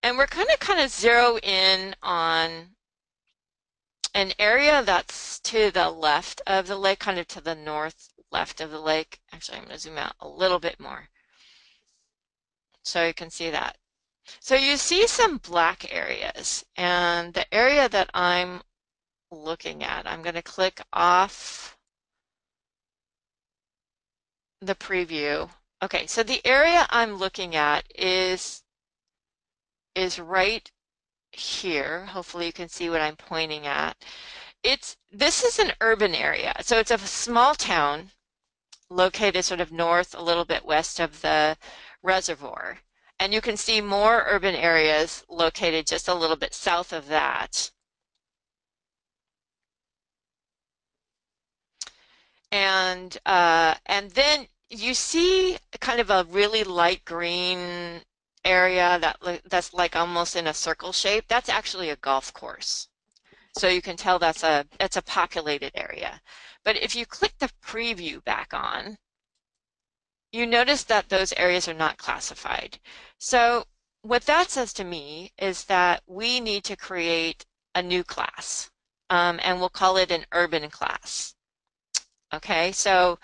Speaker 1: And we're going to kind of zero in on an area that's to the left of the lake, kind of to the north left of the lake. Actually, I'm going to zoom out a little bit more so you can see that. So you see some black areas, and the area that I'm looking at, I'm going to click off the preview. Okay, so the area I'm looking at is is right here. Hopefully you can see what I'm pointing at. It's this is an urban area. So it's a small town located sort of north, a little bit west of the reservoir. And you can see more urban areas located just a little bit south of that. And uh, and then you see kind of a really light green area that that's like almost in a circle shape, that's actually a golf course. So you can tell that's a it's a populated area. But if you click the preview back on, you notice that those areas are not classified. So what that says to me is that we need to create a new class, um, and we'll call it an urban class. Okay, so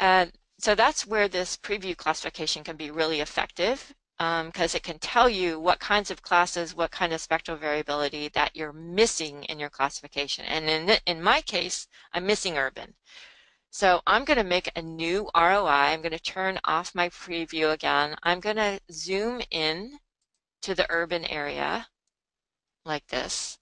Speaker 1: uh, so that's where this preview classification can be really effective because um, it can tell you what kinds of classes, what kind of spectral variability that you're missing in your classification. And in, in my case, I'm missing urban. So I'm going to make a new ROI. I'm going to turn off my preview again. I'm going to zoom in to the urban area like this.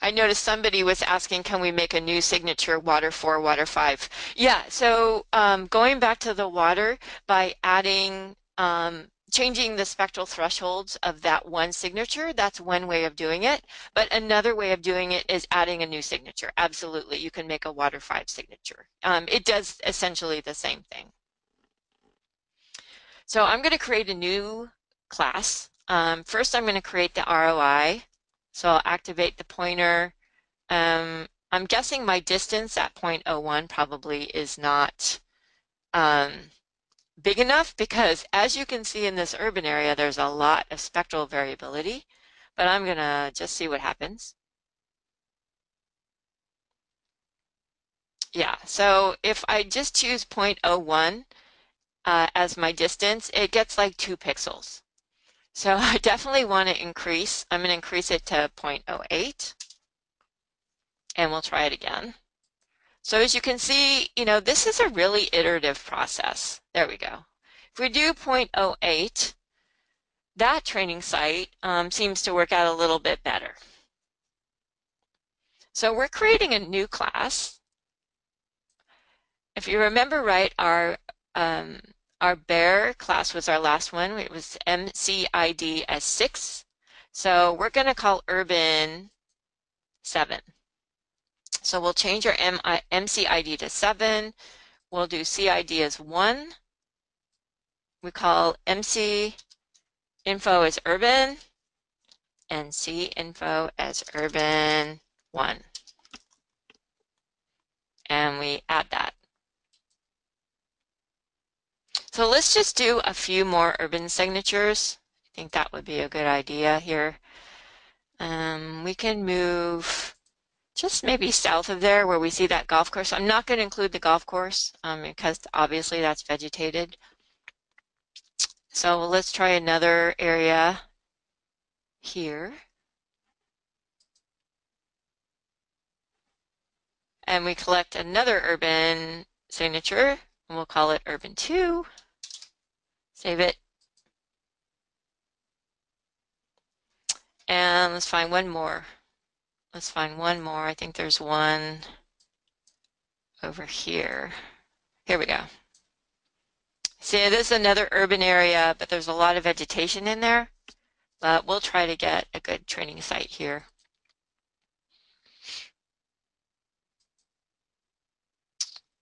Speaker 1: I noticed somebody was asking, can we make a new signature water 4, water 5? Yeah, so um, going back to the water by adding, um, changing the spectral thresholds of that one signature, that's one way of doing it. But another way of doing it is adding a new signature. Absolutely, you can make a water 5 signature. Um, it does essentially the same thing. So I'm going to create a new class. Um, first, I'm going to create the ROI. So I'll activate the pointer. Um, I'm guessing my distance at 0.01 probably is not um, big enough because as you can see in this urban area, there's a lot of spectral variability, but I'm gonna just see what happens. Yeah, so if I just choose 0.01 uh, as my distance, it gets like two pixels. So I definitely want to increase. I'm going to increase it to 0.08 and we'll try it again. So as you can see, you know, this is a really iterative process. There we go. If we do 0.08, that training site um, seems to work out a little bit better. So we're creating a new class. If you remember right, our um, our bare class was our last one. It was MCID as 6. So we're going to call urban 7. So we'll change our MCID to 7. We'll do CID as 1. We call MC info as urban and C info as urban 1. And we add that. So let's just do a few more urban signatures. I think that would be a good idea here. Um, we can move just maybe south of there where we see that golf course. I'm not going to include the golf course um, because obviously that's vegetated. So let's try another area here. And we collect another urban signature, and we'll call it urban 2. Save it. And let's find one more. Let's find one more. I think there's one over here. Here we go. See, this is another urban area, but there's a lot of vegetation in there. But we'll try to get a good training site here.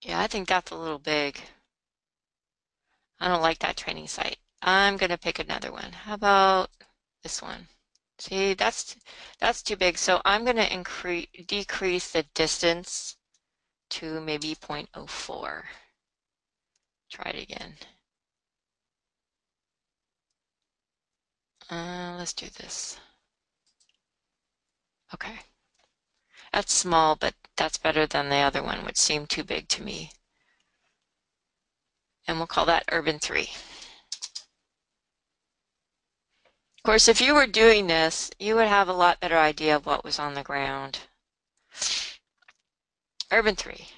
Speaker 1: Yeah, I think that's a little big. I don't like that training site. I'm going to pick another one. How about this one? See, that's that's too big. So I'm going to increase decrease the distance to maybe 0.04. Try it again. Uh, let's do this. Okay. That's small, but that's better than the other one, which seemed too big to me. And we'll call that Urban 3. Of course, if you were doing this, you would have a lot better idea of what was on the ground. Urban 3.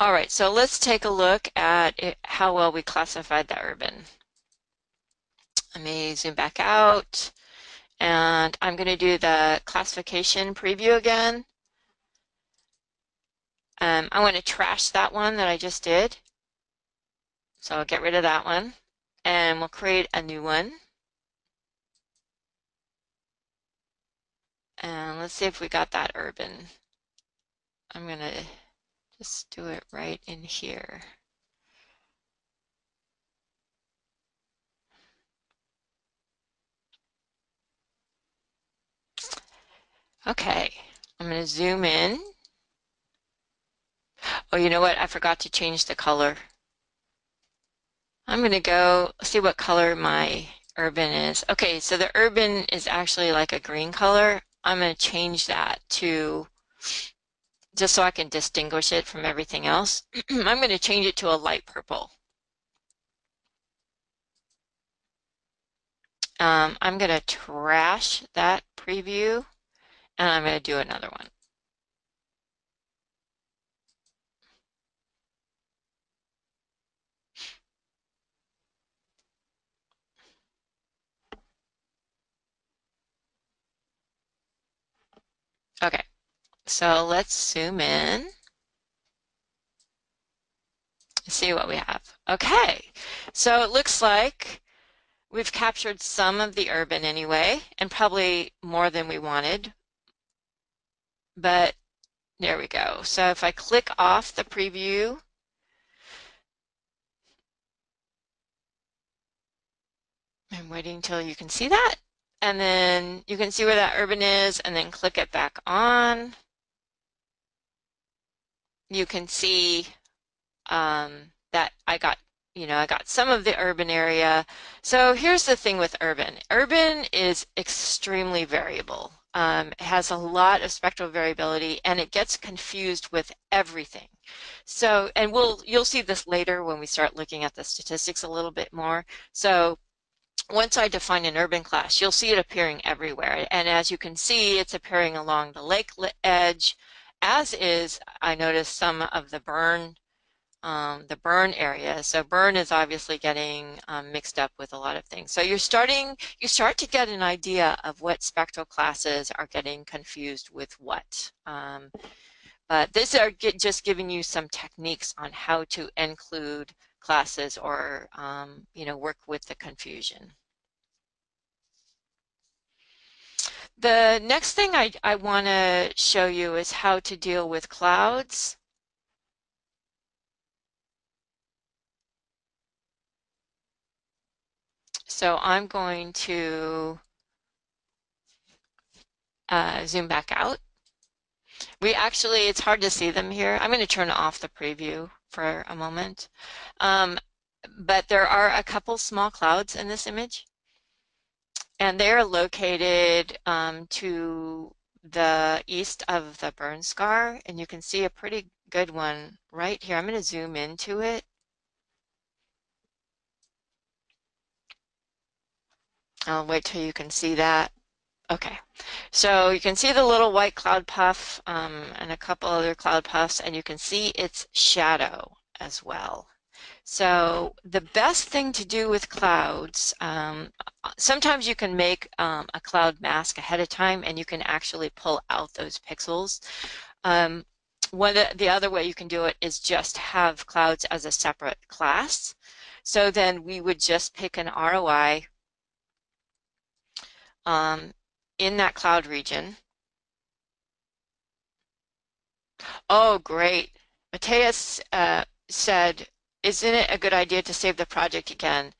Speaker 1: All right, so let's take a look at it, how well we classified the urban. Let me zoom back out and I'm going to do the classification preview again. Um, I want to trash that one that I just did. So I'll get rid of that one and we'll create a new one. And let's see if we got that urban. I'm going to just do it right in here. Okay, I'm going to zoom in. Oh, you know what? I forgot to change the color. I'm going to go see what color my urban is. Okay, so the urban is actually like a green color. I'm going to change that to just so I can distinguish it from everything else, I'm going to change it to a light purple. Um, I'm going to trash that preview and I'm going to do another one. Okay. So let's zoom in. See what we have. Okay, so it looks like we've captured some of the urban anyway, and probably more than we wanted. But there we go. So if I click off the preview, I'm waiting until you can see that. And then you can see where that urban is and then click it back on you can see um, that I got, you know, I got some of the urban area. So here's the thing with urban. Urban is extremely variable. Um, has a lot of spectral variability and it gets confused with everything. So, and we'll, you'll see this later when we start looking at the statistics a little bit more. So once I define an urban class, you'll see it appearing everywhere. And as you can see, it's appearing along the lake edge, as is, I noticed some of the burn, um, the burn area. So burn is obviously getting um, mixed up with a lot of things. So you're starting, you start to get an idea of what spectral classes are getting confused with what. Um, but these are get, just giving you some techniques on how to include classes or, um, you know, work with the confusion. The next thing I, I want to show you is how to deal with clouds. So I'm going to uh, zoom back out. We actually, it's hard to see them here. I'm going to turn off the preview for a moment. Um, but there are a couple small clouds in this image and they're located um, to the east of the burn scar, and you can see a pretty good one right here. I'm going to zoom into it. I'll wait till you can see that. Okay, so you can see the little white cloud puff um, and a couple other cloud puffs, and you can see its shadow as well. So the best thing to do with clouds, um, sometimes you can make um, a cloud mask ahead of time and you can actually pull out those pixels. Um, one the other way you can do it is just have clouds as a separate class. So then we would just pick an ROI um, in that cloud region. Oh, great. Mateus uh, said isn't it a good idea to save the project again?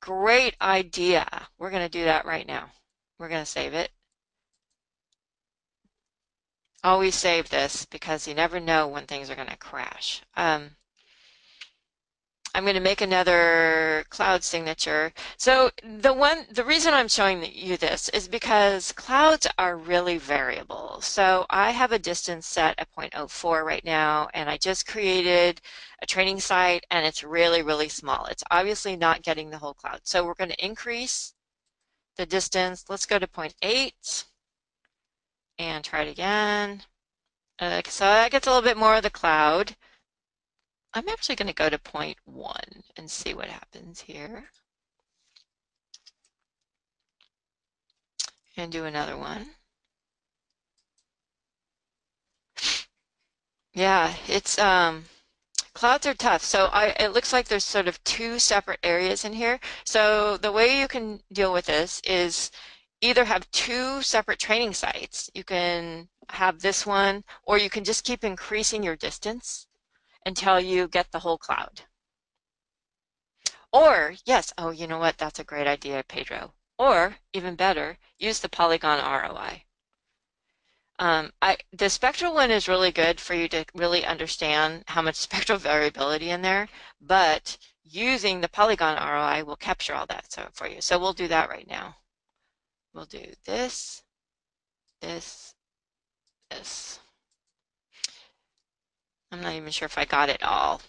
Speaker 1: Great idea. We're going to do that right now. We're going to save it. always save this because you never know when things are going to crash. Um, I'm going to make another cloud signature. So the one, the reason I'm showing you this is because clouds are really variable. So I have a distance set at 0.04 right now, and I just created a training site, and it's really, really small. It's obviously not getting the whole cloud. So we're going to increase the distance. Let's go to 0.8 and try it again. Uh, so that gets a little bit more of the cloud. I'm actually going to go to point one and see what happens here. And do another one. Yeah, it's um clouds are tough. So I it looks like there's sort of two separate areas in here. So the way you can deal with this is either have two separate training sites. You can have this one, or you can just keep increasing your distance until you get the whole cloud. Or, yes, oh, you know what? That's a great idea, Pedro. Or, even better, use the Polygon ROI. Um, I, the spectral one is really good for you to really understand how much spectral variability in there, but using the Polygon ROI will capture all that so, for you. So we'll do that right now. We'll do this, this, this. I'm not even sure if I got it all.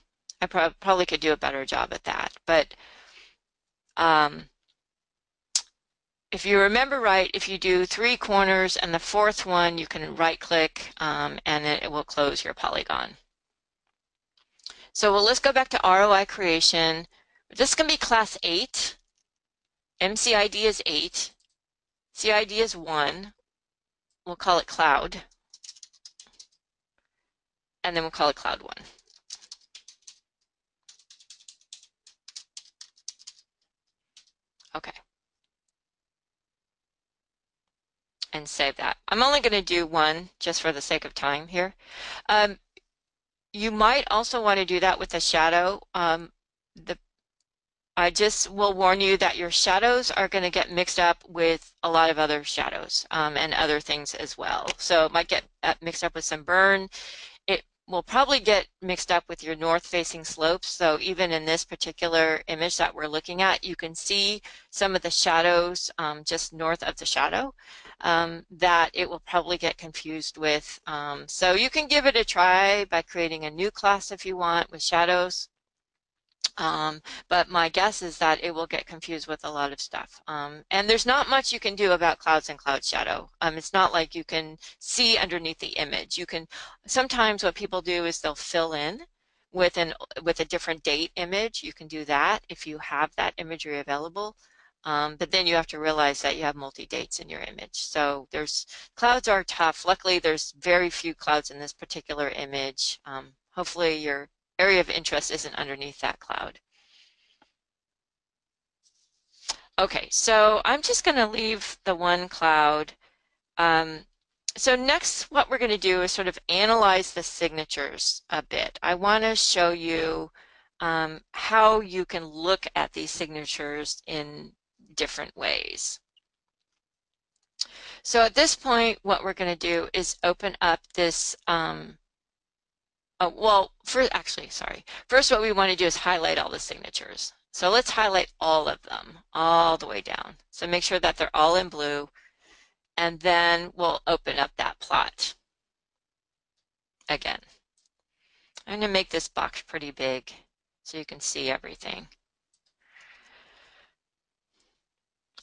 Speaker 1: I pro probably could do a better job at that. But um, if you remember right, if you do three corners and the fourth one, you can right click um, and it will close your polygon. So well, let's go back to ROI creation. This can be class 8. MCID is 8. CID is 1. We'll call it cloud and then we'll call it cloud one. Okay. And save that. I'm only going to do one just for the sake of time here. Um, you might also want to do that with a shadow. Um, the I just will warn you that your shadows are going to get mixed up with a lot of other shadows um, and other things as well. So it might get uh, mixed up with some burn will probably get mixed up with your north-facing slopes. So even in this particular image that we're looking at, you can see some of the shadows um, just north of the shadow um, that it will probably get confused with. Um, so you can give it a try by creating a new class if you want with shadows. Um, but my guess is that it will get confused with a lot of stuff. Um, and there's not much you can do about clouds and cloud shadow. Um, it's not like you can see underneath the image. You can sometimes what people do is they'll fill in with an with a different date image. You can do that if you have that imagery available. Um, but then you have to realize that you have multi-dates in your image. So there's clouds are tough. Luckily, there's very few clouds in this particular image. Um, hopefully, your area of interest isn't underneath that cloud. Okay, so I'm just going to leave the one cloud. Um, so next, what we're going to do is sort of analyze the signatures a bit. I want to show you um, how you can look at these signatures in different ways. So at this point, what we're going to do is open up this um, uh, well, first, actually, sorry. First, what we want to do is highlight all the signatures. So let's highlight all of them, all the way down. So make sure that they're all in blue, and then we'll open up that plot again. I'm going to make this box pretty big so you can see everything.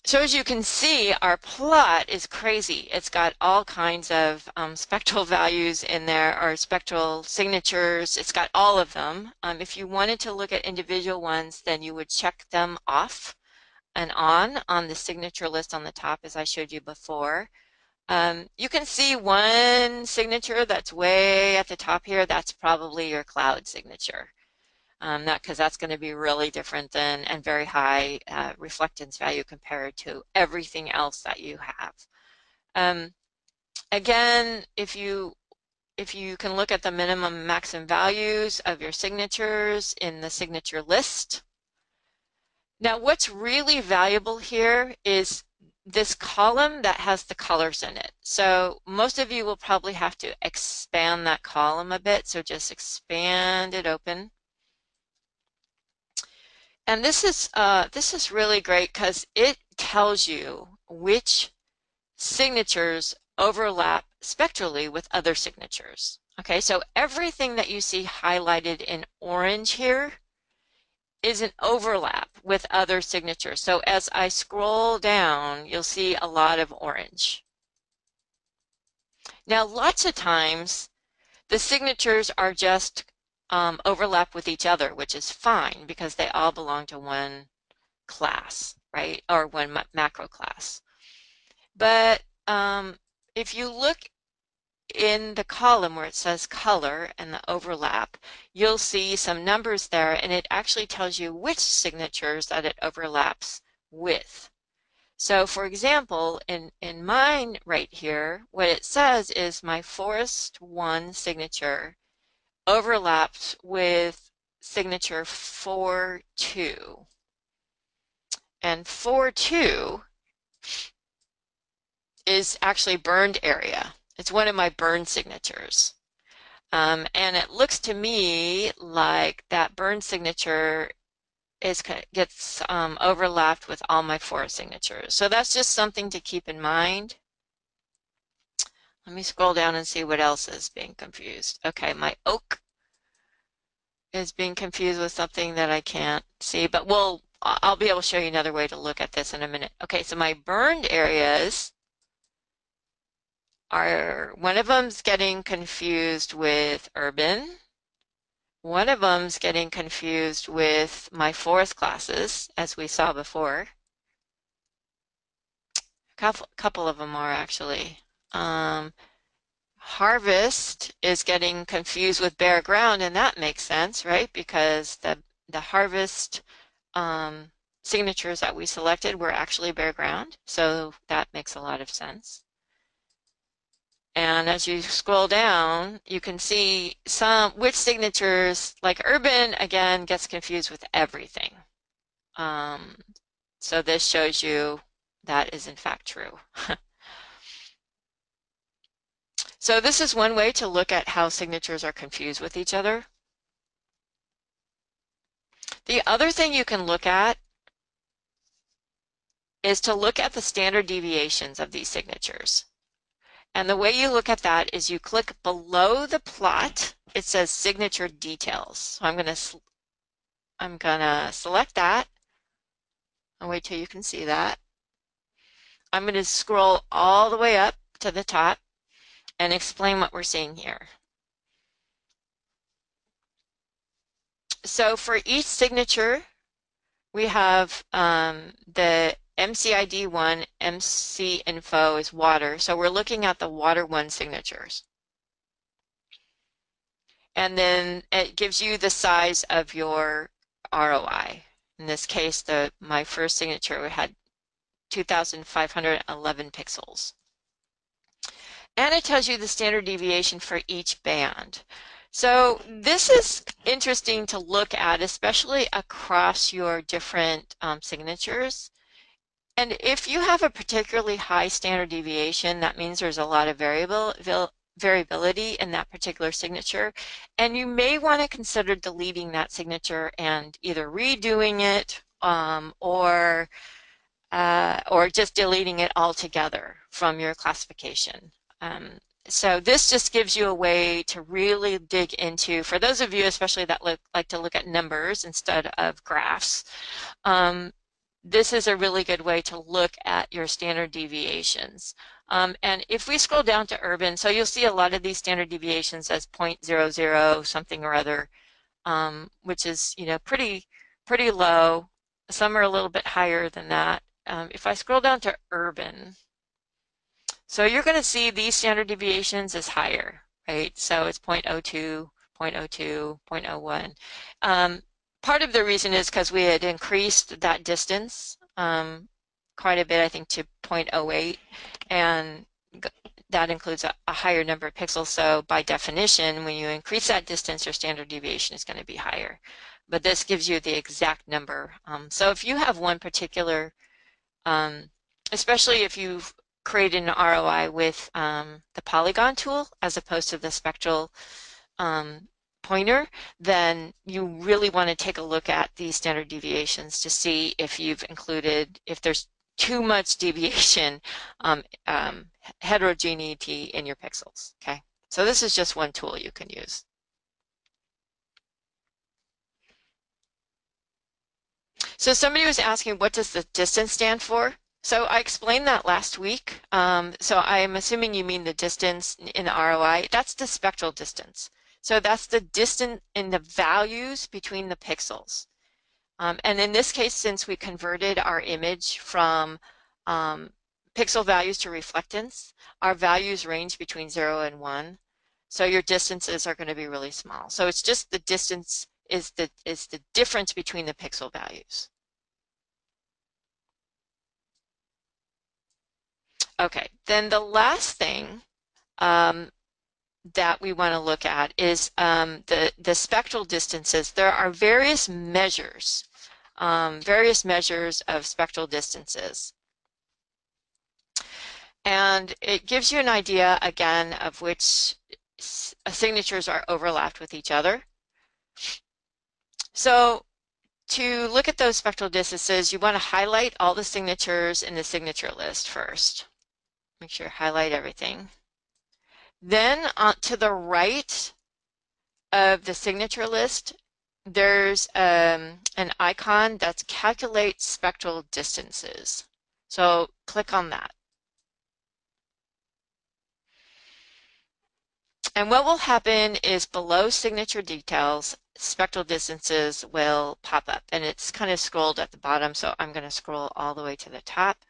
Speaker 1: So as you can see, our plot is crazy. It's got all kinds of um, spectral values in there, or spectral signatures. It's got all of them. Um, if you wanted to look at individual ones, then you would check them off and on on the signature list on the top, as I showed you before. Um, you can see one signature that's way at the top here. That's probably your cloud signature um, that because that's going to be really different than and very high uh, reflectance value compared to everything else that you have. Um, again, if you if you can look at the minimum maximum values of your signatures in the signature list. Now what's really valuable here is this column that has the colors in it. So most of you will probably have to expand that column a bit. So just expand it open. And this is uh, this is really great because it tells you which signatures overlap spectrally with other signatures. Okay, so everything that you see highlighted in orange here is an overlap with other signatures. So as I scroll down, you'll see a lot of orange. Now, lots of times, the signatures are just um, overlap with each other, which is fine because they all belong to one class, right? Or one ma macro class. But um, if you look in the column where it says color and the overlap, you'll see some numbers there and it actually tells you which signatures that it overlaps with. So for example, in, in mine right here, what it says is my Forest 1 signature overlaps with signature 4-2. And 4-2 is actually burned area. It's one of my burn signatures. Um, and it looks to me like that burn signature is gets um, overlapped with all my forest signatures. So that's just something to keep in mind. Let me scroll down and see what else is being confused. Okay, my oak is being confused with something that I can't see, but we'll, I'll be able to show you another way to look at this in a minute. Okay, so my burned areas are one of them's getting confused with urban. One of them's getting confused with my forest classes, as we saw before. A couple, couple of them are actually. Um, harvest is getting confused with bare ground, and that makes sense, right? Because the, the harvest um, signatures that we selected were actually bare ground, so that makes a lot of sense. And as you scroll down, you can see some which signatures, like urban, again, gets confused with everything. Um, so this shows you that is in fact true. so this is one way to look at how signatures are confused with each other. The other thing you can look at is to look at the standard deviations of these signatures. And the way you look at that is you click below the plot, it says signature details. So I'm going to I'm going to select that. I'll wait till you can see that. I'm going to scroll all the way up to the top and explain what we're seeing here. So for each signature, we have um, the MCID1, MC info is water. So we're looking at the water one signatures. And then it gives you the size of your ROI. In this case, the my first signature had 2,511 pixels. And it tells you the standard deviation for each band. So this is interesting to look at, especially across your different um, signatures. And if you have a particularly high standard deviation, that means there's a lot of variable, variability in that particular signature. And you may want to consider deleting that signature and either redoing it um, or, uh, or just deleting it altogether from your classification. Um, so this just gives you a way to really dig into, for those of you especially that look, like to look at numbers instead of graphs, um, this is a really good way to look at your standard deviations. Um, and if we scroll down to urban, so you'll see a lot of these standard deviations as 0.00 something or other, um, which is you know pretty pretty low. Some are a little bit higher than that. Um, if I scroll down to urban, so you're going to see these standard deviations is higher, right? So it's 0.02, 0.02, 0.01. Um, part of the reason is because we had increased that distance um, quite a bit, I think, to 0.08, and that includes a, a, higher number of pixels. So by definition, when you increase that distance, your standard deviation is going to be higher. But this gives you the exact number. Um, so if you have one particular um, especially if you've created an ROI with um, the polygon tool as opposed to the spectral um, pointer, then you really want to take a look at these standard deviations to see if you've included, if there's too much deviation, um, um, heterogeneity in your pixels, okay? So this is just one tool you can use. So somebody was asking, what does the distance stand for? So I explained that last week. Um, so I'm assuming you mean the distance in ROI. That's the spectral distance. So that's the distance in the values between the pixels. Um, and in this case, since we converted our image from um, pixel values to reflectance, our values range between 0 and 1. So your distances are going to be really small. So it's just the distance is the, is the difference between the pixel values. Okay, then the last thing um, that we want to look at is um, the, the spectral distances. There are various measures, um, various measures of spectral distances. And it gives you an idea, again, of which signatures are overlapped with each other. So to look at those spectral distances, you want to highlight all the signatures in the signature list first. Make sure highlight everything. Then on to the right of the signature list, there's um, an icon that's calculate spectral distances. So click on that. And what will happen is below signature details, spectral distances will pop up and it's kind of scrolled at the bottom. So I'm going to scroll all the way to the top.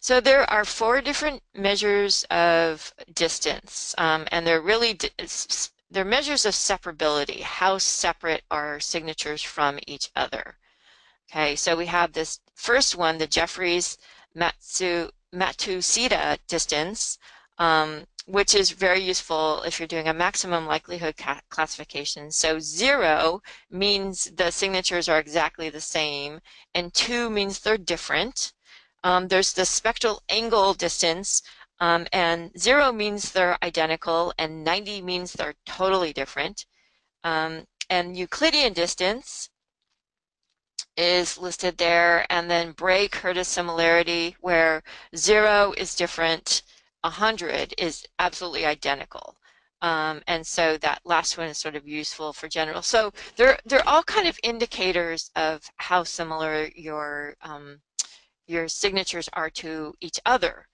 Speaker 1: So there are four different measures of distance, um, and they're really they're measures of separability. How separate are signatures from each other? Okay, so we have this first one, the Jeffries Matsu Matsushita distance, um, which is very useful if you're doing a maximum likelihood classification. So zero means the signatures are exactly the same, and two means they're different. Um, there's the spectral angle distance, um, and zero means they're identical, and 90 means they're totally different. Um, and Euclidean distance is listed there, and then Bray-Curtis similarity, where zero is different, 100 is absolutely identical. Um, and so that last one is sort of useful for general. So they're, they're all kind of indicators of how similar your um, your signatures are to each other.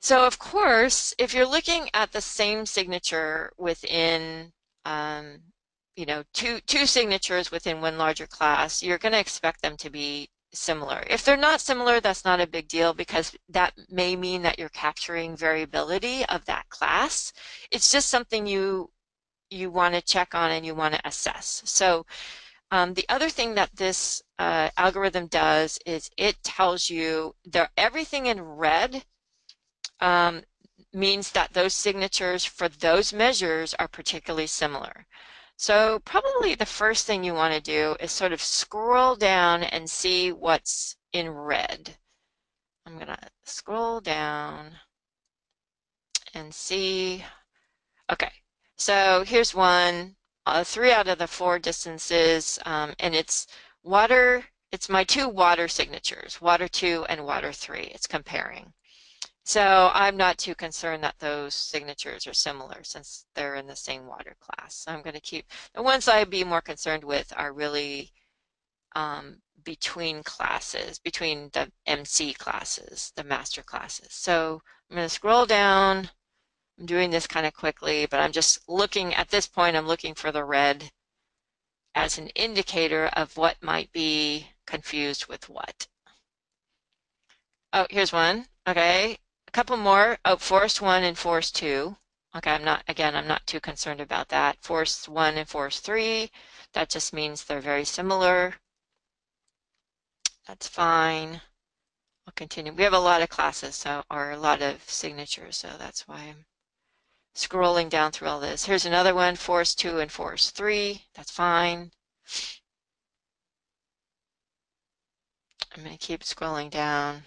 Speaker 1: So of course, if you're looking at the same signature within, um, you know, two, two signatures within one larger class, you're going to expect them to be similar. If they're not similar, that's not a big deal because that may mean that you're capturing variability of that class. It's just something you you want to check on and you want to assess. So um, the other thing that this uh, algorithm does is it tells you that everything in red um, means that those signatures for those measures are particularly similar. So probably the first thing you want to do is sort of scroll down and see what's in red. I'm going to scroll down and see. Okay, so here's one uh, three out of the four distances, um, and it's water, it's my two water signatures, water 2 and water 3. It's comparing. So I'm not too concerned that those signatures are similar since they're in the same water class. So I'm going to keep, the ones I'd be more concerned with are really um, between classes, between the MC classes, the master classes. So I'm going to scroll down I'm doing this kind of quickly, but I'm just looking, at this point, I'm looking for the red as an indicator of what might be confused with what. Oh, here's one. Okay, a couple more. Oh, forest 1 and forest 2. Okay, I'm not, again, I'm not too concerned about that. Forest 1 and forest 3, that just means they're very similar. That's fine. I'll continue. We have a lot of classes, so or a lot of signatures, so that's why I'm scrolling down through all this. Here's another one, force 2 and force 3. That's fine. I'm going to keep scrolling down.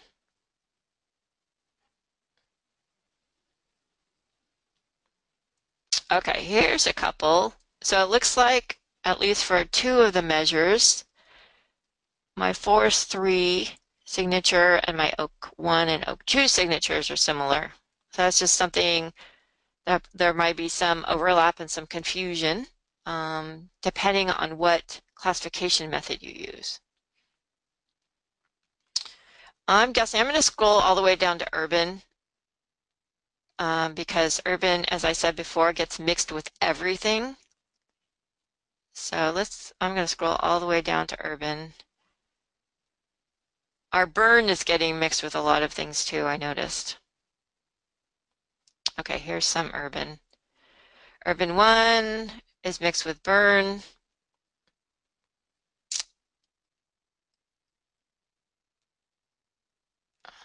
Speaker 1: Okay, here's a couple. So it looks like, at least for two of the measures, my force 3 signature and my Oak 1 and Oak 2 signatures are similar. So that's just something that there might be some overlap and some confusion um, depending on what classification method you use. I'm guessing I'm going to scroll all the way down to urban um, because urban, as I said before, gets mixed with everything. So let's, I'm going to scroll all the way down to urban. Our burn is getting mixed with a lot of things too, I noticed. Okay, here's some urban. Urban 1 is mixed with burn.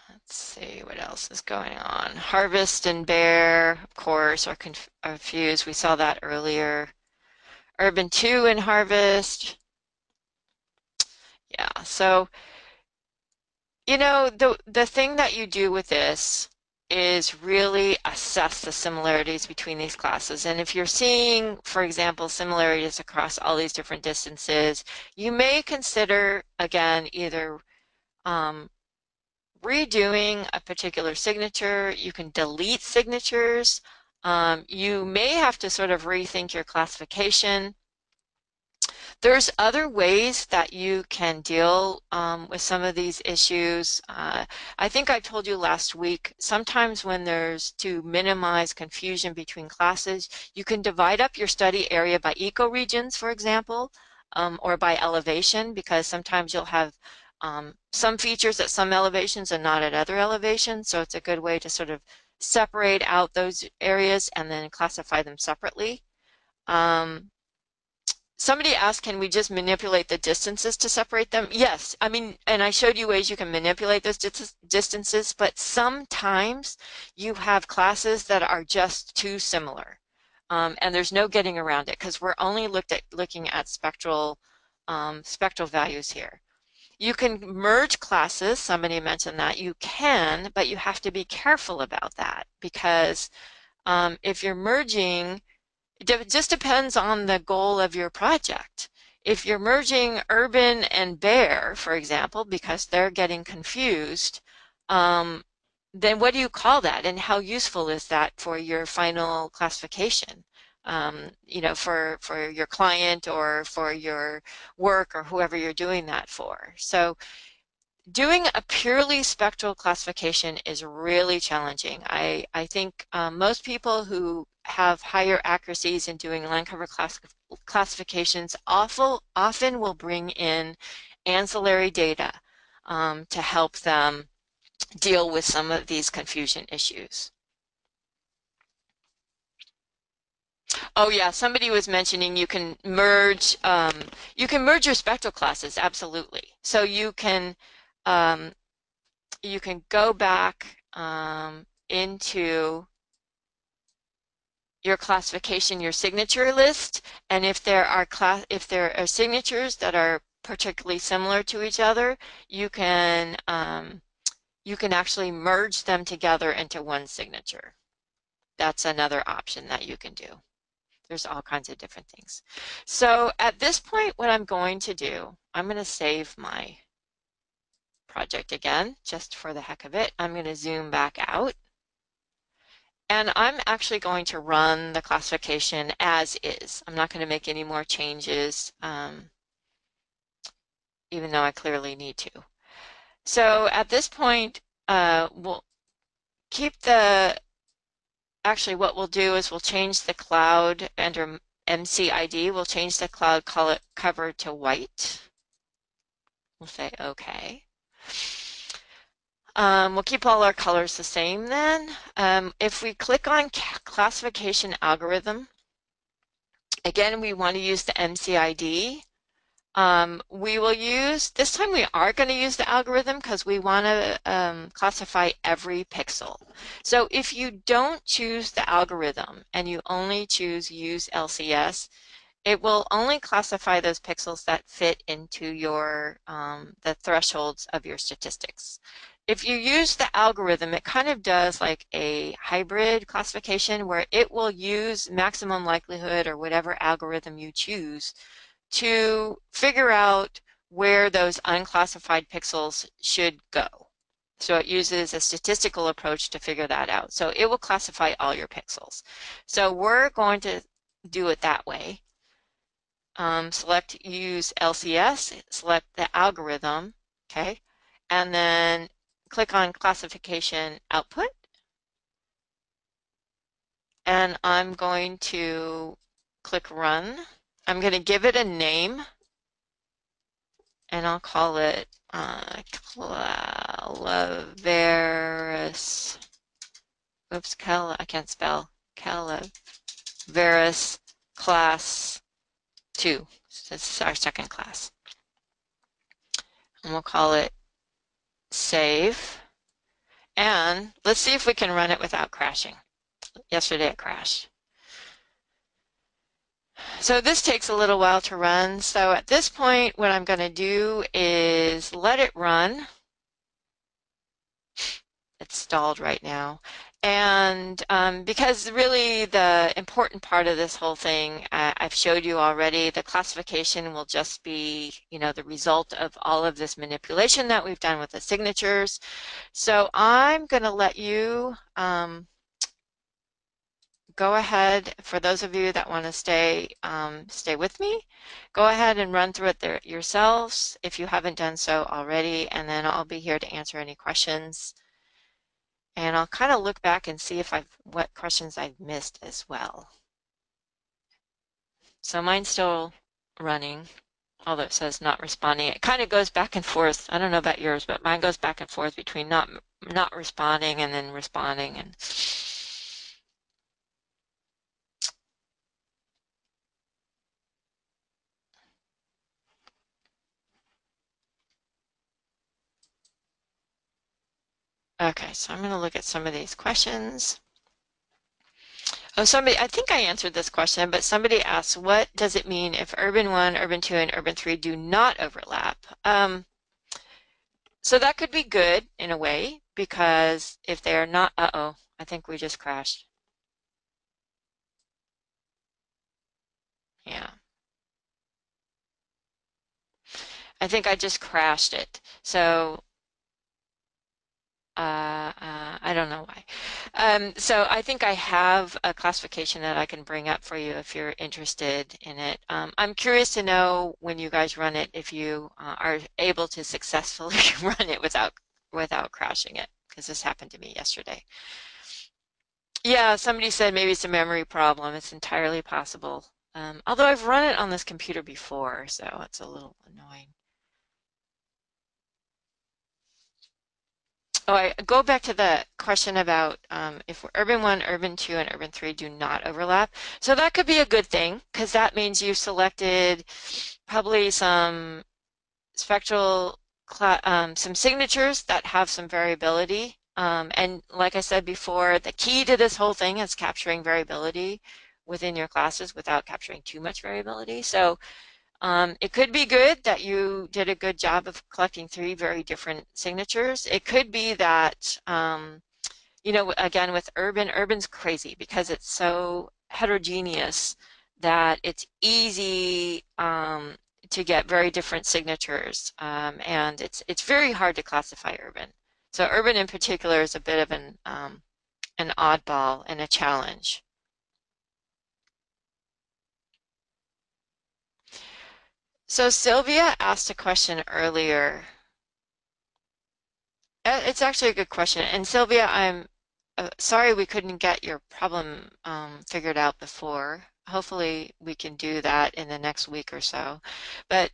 Speaker 1: Let's see what else is going on. Harvest and bare, of course, are confused. We saw that earlier. Urban 2 and harvest. Yeah, so, you know, the, the thing that you do with this is really assess the similarities between these classes. And if you're seeing, for example, similarities across all these different distances, you may consider, again, either um, redoing a particular signature, you can delete signatures, um, you may have to sort of rethink your classification. There's other ways that you can deal um, with some of these issues. Uh, I think I told you last week, sometimes when there's to minimize confusion between classes, you can divide up your study area by ecoregions, for example, um, or by elevation, because sometimes you'll have um, some features at some elevations and not at other elevations. So it's a good way to sort of separate out those areas and then classify them separately. Um, somebody asked, can we just manipulate the distances to separate them? Yes. I mean, and I showed you ways you can manipulate those distances, but sometimes you have classes that are just too similar. Um, and there's no getting around it because we're only looked at looking at spectral um, spectral values here. You can merge classes, somebody mentioned that. You can, but you have to be careful about that because um, if you're merging, it just depends on the goal of your project. If you're merging urban and bare, for example, because they're getting confused, um, then what do you call that and how useful is that for your final classification? um, you know, for, for your client or for your work or whoever you're doing that for. So doing a purely spectral classification is really challenging. I, I think um, most people who have higher accuracies in doing land cover class, classifications awful, often will bring in ancillary data um, to help them deal with some of these confusion issues. Oh yeah, somebody was mentioning you can merge um, you can merge your spectral classes absolutely. So you can um, you can go back um, into your classification, your signature list, and if there are class if there are signatures that are particularly similar to each other, you can um, you can actually merge them together into one signature. That's another option that you can do. There's all kinds of different things. So at this point, what I'm going to do, I'm going to save my project again, just for the heck of it. I'm going to zoom back out. And I'm actually going to run the classification as is. I'm not going to make any more changes, um, even though I clearly need to. So at this point, uh, we'll keep the actually what we'll do is we'll change the cloud under MCID, we'll change the cloud color cover to white. We'll say okay. Um, we'll keep all our colors the same then. Um, if we click on classification algorithm, again, we want to use the MCID. Um, we will use, this time we are going to use the algorithm because we want to um, classify every pixel. So if you don't choose the algorithm and you only choose use LCS, it will only classify those pixels that fit into your um, the thresholds of your statistics. If you use the algorithm, it kind of does like a hybrid classification where it will use maximum likelihood or whatever algorithm you choose to figure out where those unclassified pixels should go. So it uses a statistical approach to figure that out. So it will classify all your pixels. So we're going to do it that way. Um, select use LCS, select the algorithm, okay, and then click on classification output. And I'm going to click run. I'm going to give it a name and I'll call it uh, Calaveras. Oops, Cal I can't spell. Calaveras class 2. So this is our second class. And we'll call it save. And let's see if we can run it without crashing. Yesterday it crashed. So this takes a little while to run. So at this point, what I'm going to do is let it run. It's stalled right now. And um, because really the important part of this whole thing, uh, I've showed you already, the classification will just be, you know, the result of all of this manipulation that we've done with the signatures. So I'm going to let you um, go ahead, for those of you that want to stay, um, stay with me, go ahead and run through it there yourselves if you haven't done so already, and then I'll be here to answer any questions. And I'll kind of look back and see if I've what questions I've missed as well. So mine's still running, although it says not responding. It kind of goes back and forth. I don't know about yours, but mine goes back and forth between not not responding and then responding and Okay, so I'm going to look at some of these questions. Oh, somebody, I think I answered this question, but somebody asked, what does it mean if urban 1, urban 2, and urban 3 do not overlap? Um, so that could be good in a way, because if they're not, uh-oh, I think we just crashed. Yeah. I think I just crashed it. So uh, uh, I don't know why. Um, so I think I have a classification that I can bring up for you if you're interested in it. Um, I'm curious to know when you guys run it if you uh, are able to successfully run it without without crashing it because this happened to me yesterday. Yeah, somebody said maybe it's a memory problem. It's entirely possible. Um, although I've run it on this computer before, so it's a little annoying. Oh, I go back to the question about um, if urban one, urban two, and urban three do not overlap. So that could be a good thing because that means you've selected probably some spectral, um, some signatures that have some variability. Um, and like I said before, the key to this whole thing is capturing variability within your classes without capturing too much variability. So um, it could be good that you did a good job of collecting three very different signatures. It could be that, um, you know, again with urban, urban's crazy because it's so heterogeneous that it's easy um, to get very different signatures um, and it's it's very hard to classify urban. So urban in particular is a bit of an um, an oddball and a challenge. So Sylvia asked a question earlier. Uh, it's actually a good question. And Sylvia, I'm uh, sorry we couldn't get your problem um, figured out before. Hopefully we can do that in the next week or so. But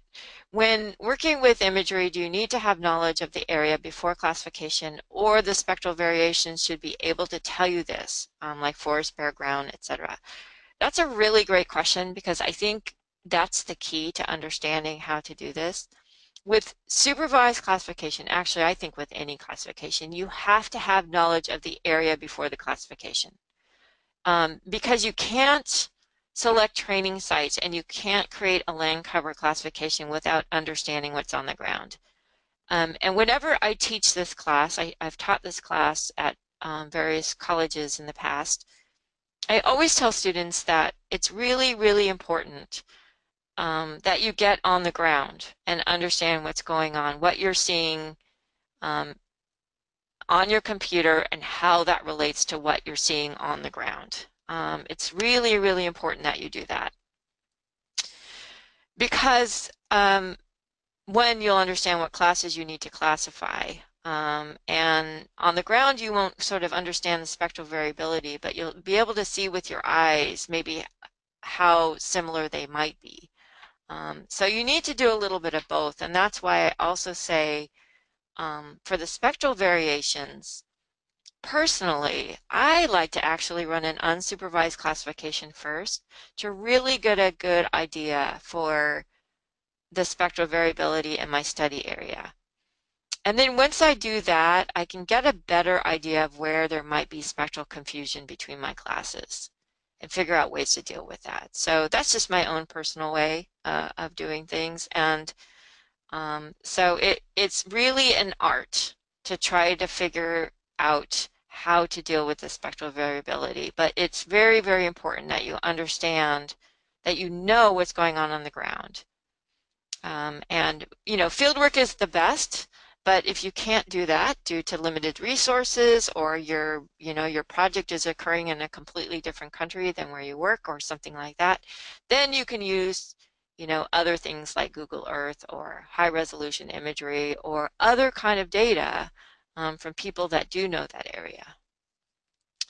Speaker 1: when working with imagery, do you need to have knowledge of the area before classification or the spectral variations should be able to tell you this, um, like forest, bare ground, etc.? That's a really great question because I think that's the key to understanding how to do this. With supervised classification, actually I think with any classification, you have to have knowledge of the area before the classification. Um, because you can't select training sites and you can't create a land cover classification without understanding what's on the ground. Um, and whenever I teach this class, I, have taught this class at um, various colleges in the past, I always tell students that it's really, really important um, that you get on the ground and understand what's going on, what you're seeing um, on your computer and how that relates to what you're seeing on the ground. Um, it's really, really important that you do that. Because um, when you'll understand what classes you need to classify. Um, and on the ground, you won't sort of understand the spectral variability, but you'll be able to see with your eyes maybe how similar they might be. Um, so you need to do a little bit of both, and that's why I also say um, for the spectral variations, personally, I like to actually run an unsupervised classification first to really get a good idea for the spectral variability in my study area. And then once I do that, I can get a better idea of where there might be spectral confusion between my classes and figure out ways to deal with that. So that's just my own personal way uh, of doing things. And um, so it, it's really an art to try to figure out how to deal with the spectral variability. But it's very, very important that you understand that you know what's going on on the ground. Um, and, you know, field work is the best, but if you can't do that due to limited resources or your, you know, your project is occurring in a completely different country than where you work or something like that, then you can use you know, other things like Google Earth or high resolution imagery or other kind of data um, from people that do know that area.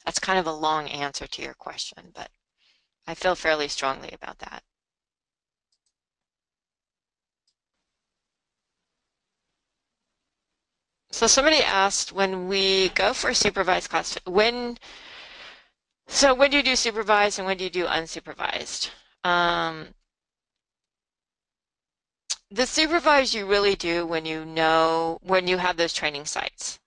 Speaker 1: That's kind of a long answer to your question, but I feel fairly strongly about that. So somebody asked when we go for supervised class, when, so when do you do supervised and when do you do unsupervised? Um, the supervise you really do when you know, when you have those training sites.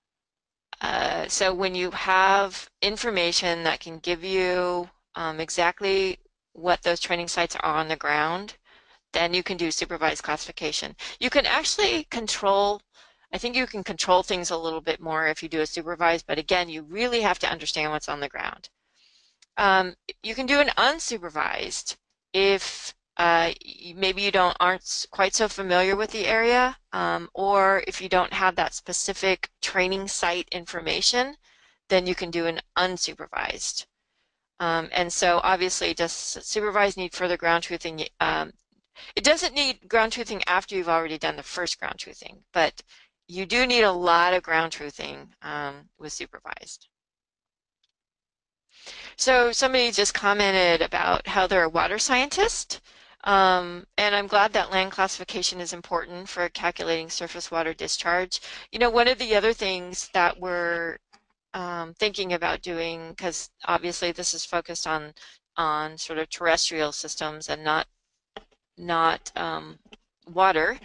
Speaker 1: Uh, so when you have information that can give you um, exactly what those training sites are on the ground, then you can do supervised classification. You can actually control, I think you can control things a little bit more if you do a supervised, but again, you really have to understand what's on the ground. Um, you can do an unsupervised if uh, maybe you don't aren't quite so familiar with the area, um, or if you don't have that specific training site information, then you can do an unsupervised. Um, and so obviously, does supervised need further ground truthing? Um, it doesn't need ground truthing after you've already done the first ground truthing, but you do need a lot of ground truthing um, with supervised. So somebody just commented about how they're a water scientist. Um, and I'm glad that land classification is important for calculating surface water discharge. You know, one of the other things that we're um, thinking about doing, because obviously this is focused on on sort of terrestrial systems and not not um, water,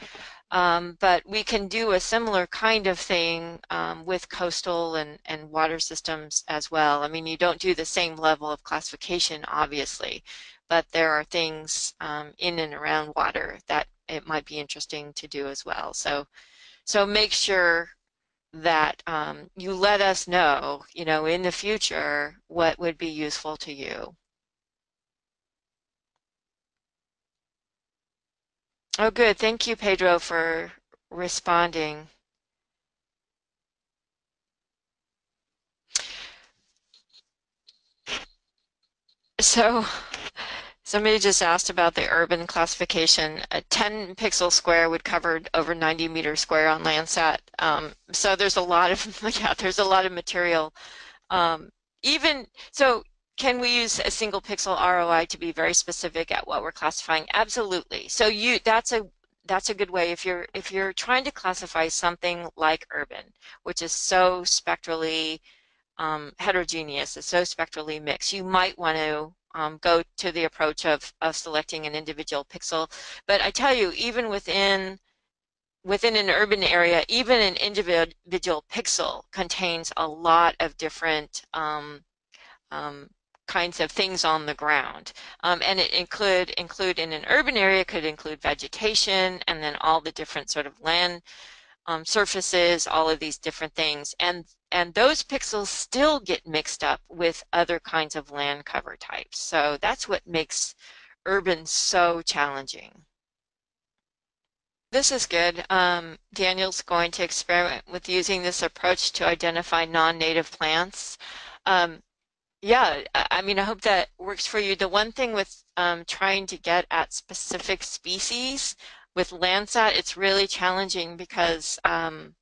Speaker 1: um, but we can do a similar kind of thing um, with coastal and, and water systems as well. I mean, you don't do the same level of classification, obviously, but there are things um, in and around water that it might be interesting to do as well. So, so make sure that um, you let us know, you know, in the future what would be useful to you. Oh, good. Thank you, Pedro, for responding. So Somebody just asked about the urban classification. A 10 pixel square would cover over 90 meters square on Landsat. Um, so there's a lot of, yeah, there's a lot of material. Um, even, so can we use a single pixel ROI to be very specific at what we're classifying? Absolutely. So you, that's a, that's a good way if you're, if you're trying to classify something like urban, which is so spectrally um, heterogeneous, it's so spectrally mixed, you might want to um, go to the approach of, of selecting an individual pixel. But I tell you, even within within an urban area, even an individual pixel contains a lot of different um, um, kinds of things on the ground. Um, and it include include in an urban area could include vegetation and then all the different sort of land um, surfaces, all of these different things. And and those pixels still get mixed up with other kinds of land cover types. So that's what makes urban so challenging. This is good. Um, Daniel's going to experiment with using this approach to identify non-native plants. Um, yeah, I mean, I hope that works for you. The one thing with um, trying to get at specific species with Landsat, it's really challenging because um,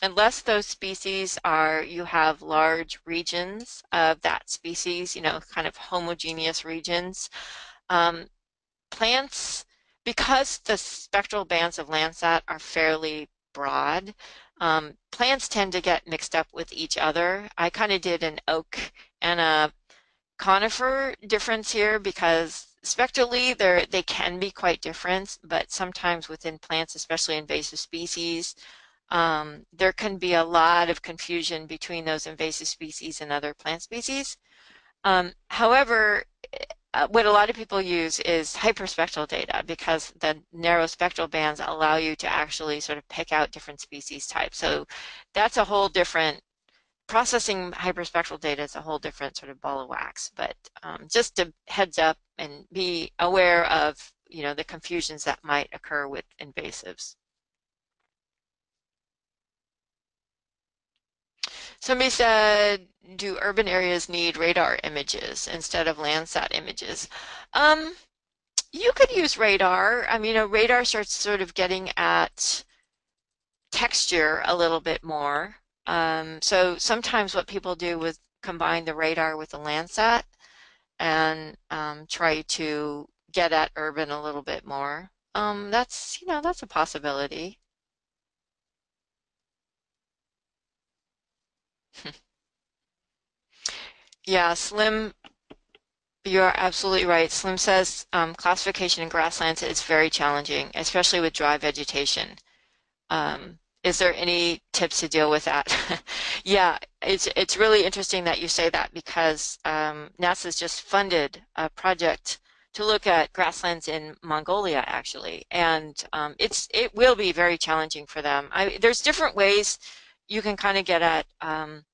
Speaker 1: unless those species are, you have large regions of that species, you know, kind of homogeneous regions, um, plants, because the spectral bands of Landsat are fairly broad, um, plants tend to get mixed up with each other. I kind of did an oak and a conifer difference here because spectrally they they can be quite different, but sometimes within plants, especially invasive species, um, there can be a lot of confusion between those invasive species and other plant species. Um, however, uh, what a lot of people use is hyperspectral data because the narrow spectral bands allow you to actually sort of pick out different species types. So that's a whole different, processing hyperspectral data is a whole different sort of ball of wax. But um, just to heads up and be aware of, you know, the confusions that might occur with invasives. Somebody said, do urban areas need radar images instead of Landsat images? Um, you could use radar. I mean, a radar starts sort of getting at texture a little bit more. Um, so sometimes what people do is combine the radar with the Landsat and um, try to get at urban a little bit more. Um, that's, you know, that's a possibility. Yeah, Slim, you're absolutely right. Slim says um, classification in grasslands is very challenging, especially with dry vegetation. Um, is there any tips to deal with that? yeah, it's it's really interesting that you say that because um, NASA's just funded a project to look at grasslands in Mongolia, actually, and um, it's it will be very challenging for them. I, there's different ways you can kind of get at um,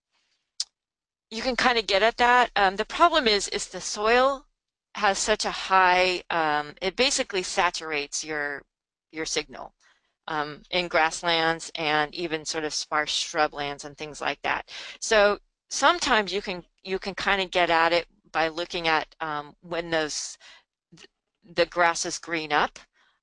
Speaker 1: you can kind of get at that. Um, the problem is, is the soil has such a high, um, it basically saturates your your signal um, in grasslands and even sort of sparse shrublands and things like that. So sometimes you can you can kind of get at it by looking at um, when those the grasses green up.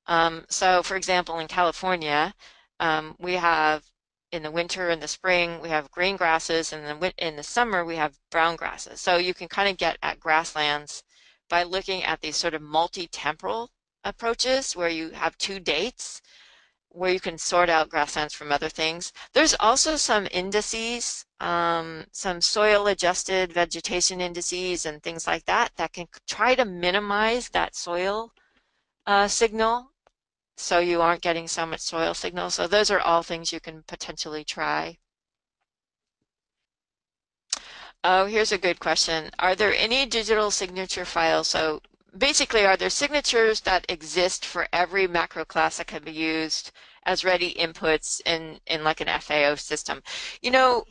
Speaker 1: Um, so for example, in California, um, we have in the winter and the spring we have green grasses and then in the summer we have brown grasses. So you can kind of get at grasslands by looking at these sort of multi-temporal approaches where you have two dates where you can sort out grasslands from other things. There's also some indices, um, some soil adjusted vegetation indices and things like that that can try to minimize that soil uh, signal so you aren't getting so much soil signal. So those are all things you can potentially try. Oh, here's a good question. Are there any digital signature files? So basically, are there signatures that exist for every macro class that can be used as ready inputs in, in like an FAO system? You know,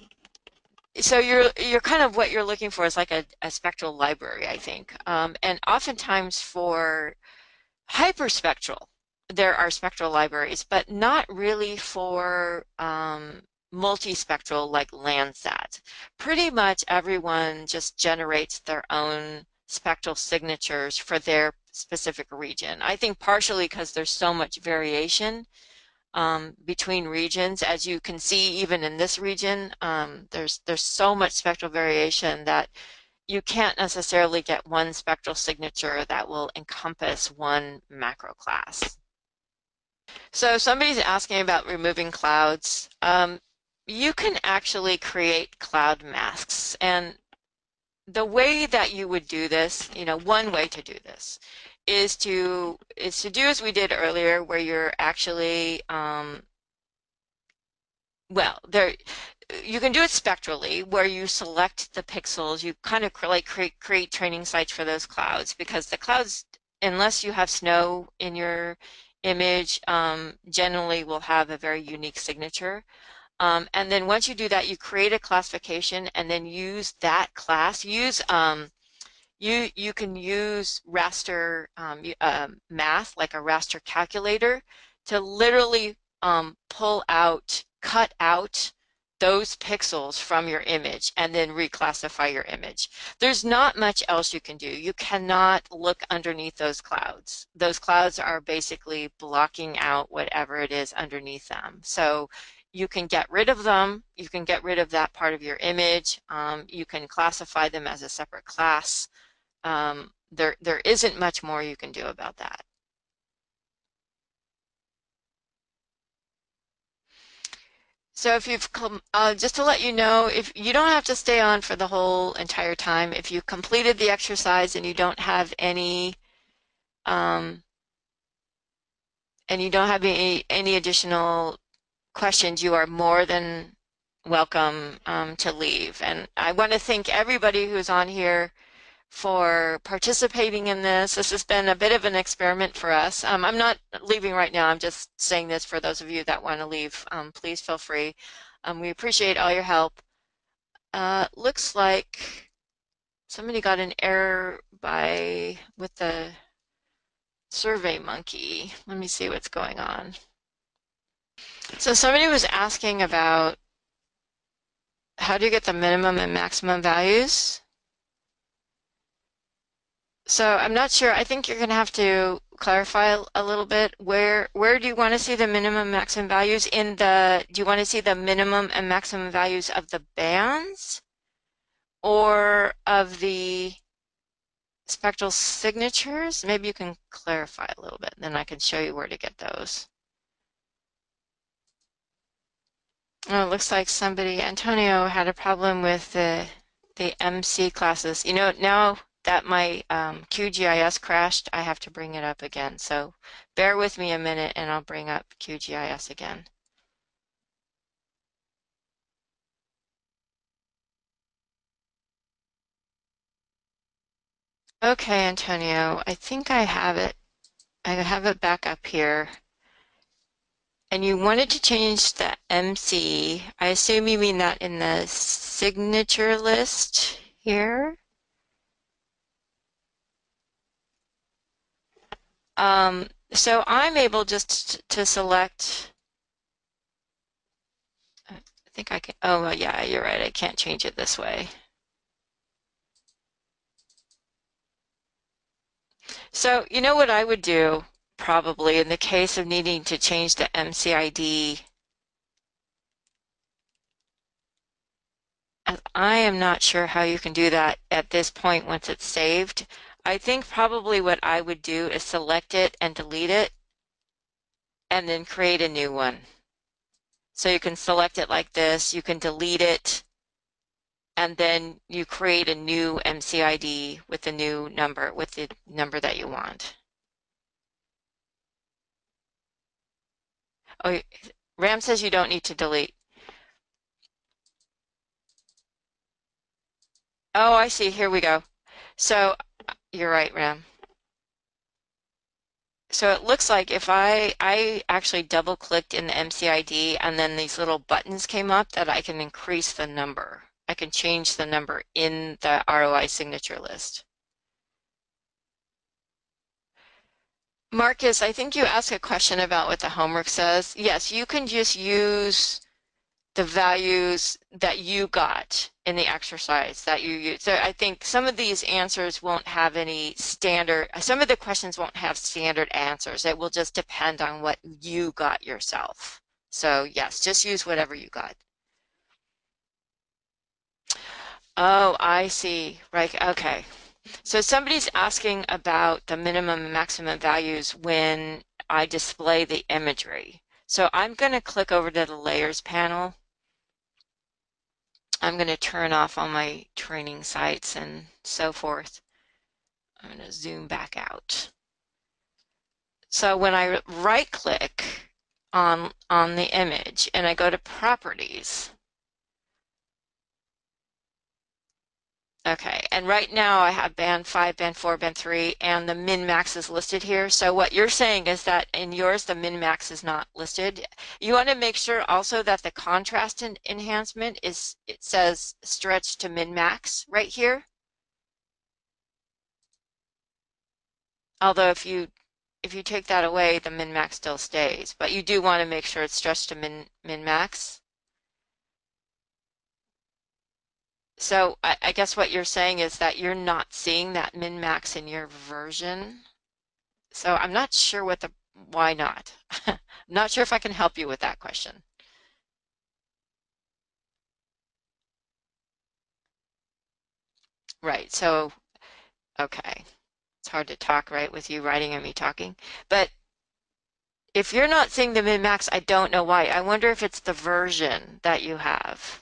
Speaker 1: so you're you're kind of what you're looking for is like a, a spectral library, I think. Um, and oftentimes for hyperspectral, there are spectral libraries, but not really for um, multispectral like Landsat. Pretty much everyone just generates their own spectral signatures for their specific region. I think partially because there's so much variation um, between regions. As you can see, even in this region, um, there's there's so much spectral variation that you can't necessarily get one spectral signature that will encompass one macro class. So somebody's asking about removing clouds. Um, you can actually create cloud masks. And the way that you would do this, you know, one way to do this is to is to do as we did earlier, where you're actually um, well, there you can do it spectrally where you select the pixels. You kind of like create, create training sites for those clouds because the clouds, unless you have snow in your image, um, generally will have a very unique signature. Um, and then once you do that, you create a classification and then use that class. Use um, you you can use raster um, uh, math like a raster calculator to literally um, pull out, cut out those pixels from your image and then reclassify your image. There's not much else you can do. You cannot look underneath those clouds. Those clouds are basically blocking out whatever it is underneath them. So you can get rid of them. You can get rid of that part of your image. Um, you can classify them as a separate class. Um, there, there isn't much more you can do about that. So if you've come, uh, just to let you know, if you don't have to stay on for the whole entire time, if you completed the exercise and you don't have any, um, and you don't have any, any additional questions, you are more than welcome um, to leave. And I want to thank everybody who's on here for participating in this. This has been a bit of an experiment for us. Um, I'm not leaving right now. I'm just saying this for those of you that want to leave. Um, please feel free. Um, we appreciate all your help. Uh, looks like somebody got an error by with the SurveyMonkey. Let me see what's going on. So somebody was asking about how do you get the minimum and maximum values? So I'm not sure. I think you're going to have to clarify a little bit. Where where do you want to see the minimum maximum values in the? Do you want to see the minimum and maximum values of the bands, or of the spectral signatures? Maybe you can clarify a little bit. Then I can show you where to get those. Oh, it looks like somebody, Antonio, had a problem with the the MC classes. You know, now that my um, QGIS crashed, I have to bring it up again. So bear with me a minute and I'll bring up QGIS again. Okay, Antonio, I think I have it. I have it back up here. And you wanted to change the MC. I assume you mean that in the signature list here? Um, so I'm able just to select, I think I can, oh yeah, you're right, I can't change it this way. So you know what I would do probably in the case of needing to change the MCID I am not sure how you can do that at this point once it's saved. I think probably what I would do is select it and delete it and then create a new one. So you can select it like this, you can delete it, and then you create a new MCID with the new number, with the number that you want. Oh, Ram says you don't need to delete. Oh, I see. Here we go. So you're right, Ram. So it looks like if I, I actually double clicked in the MCID and then these little buttons came up that I can increase the number. I can change the number in the ROI signature list. Marcus, I think you asked a question about what the homework says. Yes, you can just use the values that you got in the exercise that you use. So I think some of these answers won't have any standard, some of the questions won't have standard answers. It will just depend on what you got yourself. So yes, just use whatever you got. Oh, I see. Right. Okay. So somebody's asking about the minimum and maximum values when I display the imagery. So I'm going to click over to the layers panel I'm going to turn off all my training sites and so forth. I'm going to zoom back out. So when I right click, on, on the image and I go to properties. Okay, and right now I have band 5, band 4, band 3, and the min-max is listed here. So what you're saying is that in yours, the min-max is not listed. You want to make sure also that the contrast enhancement is, it says stretch to min-max right here. Although if you if you take that away, the min-max still stays, but you do want to make sure it's stretched to min min-max. So I, I guess what you're saying is that you're not seeing that min-max in your version. So I'm not sure what the, why not? I'm not sure if I can help you with that question. Right, so, okay. It's hard to talk, right, with you writing and me talking. But if you're not seeing the min-max, I don't know why. I wonder if it's the version that you have.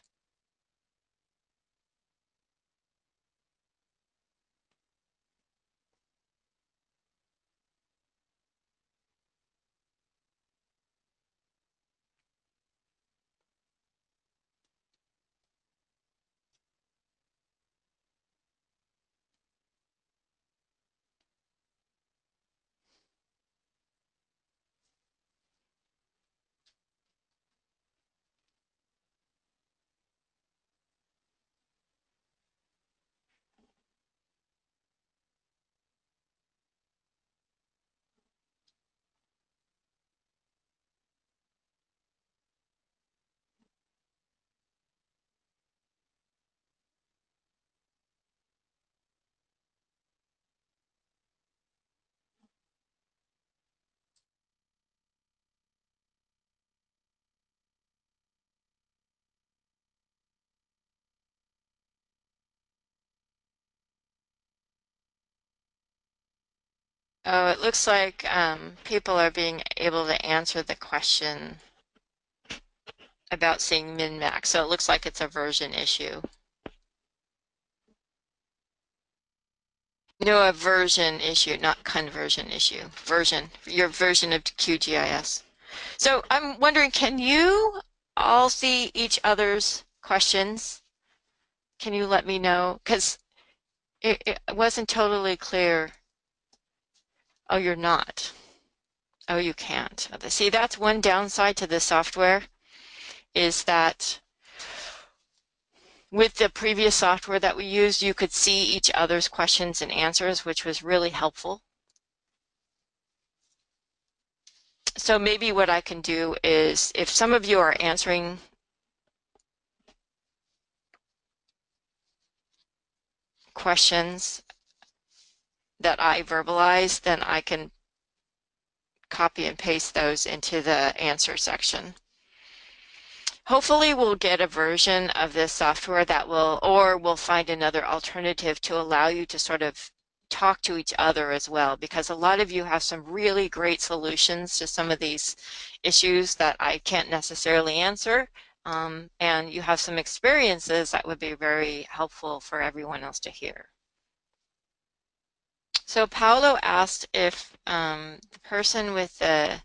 Speaker 1: Oh, it looks like um, people are being able to answer the question about seeing min-max. So it looks like it's a version issue. No, a version issue, not conversion issue. Version, your version of QGIS. So I'm wondering, can you all see each other's questions? Can you let me know? Because it, it wasn't totally clear Oh, you're not. Oh, you can't. See, that's one downside to this software is that with the previous software that we used, you could see each other's questions and answers, which was really helpful. So maybe what I can do is if some of you are answering questions that I verbalize, then I can copy and paste those into the answer section. Hopefully we'll get a version of this software that will, or we'll find another alternative to allow you to sort of talk to each other as well, because a lot of you have some really great solutions to some of these issues that I can't necessarily answer, um, and you have some experiences that would be very helpful for everyone else to hear. So Paolo asked if um, the person with the,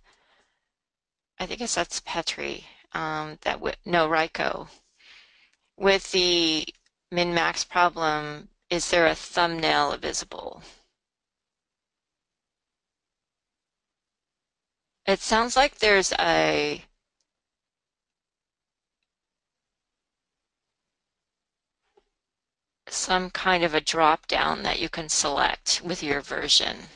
Speaker 1: I think it's that's Petri, um, that no Ryko, with the min-max problem, is there a thumbnail visible? It sounds like there's a some kind of a drop down that you can select with your version.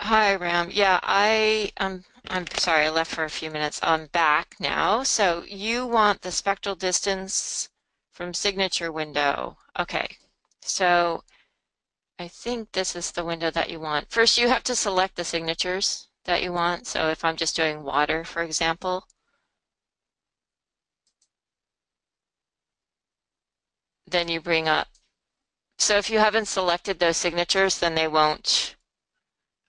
Speaker 1: Hi, Ram. Yeah, I um I'm sorry, I left for a few minutes. I'm back now. So you want the spectral distance from signature window. Okay. So I think this is the window that you want. First, you have to select the signatures that you want. So if I'm just doing water, for example, then you bring up. So if you haven't selected those signatures, then they won't,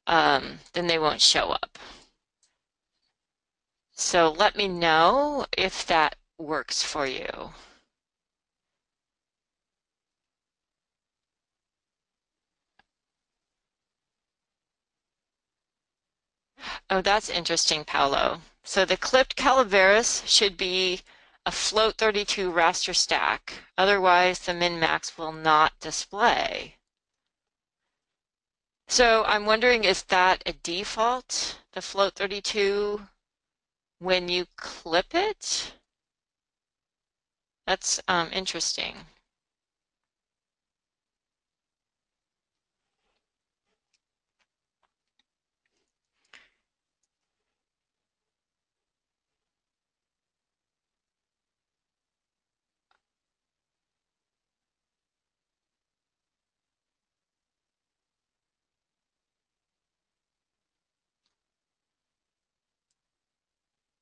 Speaker 1: um, then they won't show up. So let me know if that works for you. Oh, that's interesting, Paolo. So the clipped calaveras should be a float 32 raster stack. Otherwise, the min-max will not display. So I'm wondering, is that a default, the float 32, when you clip it? That's um, interesting.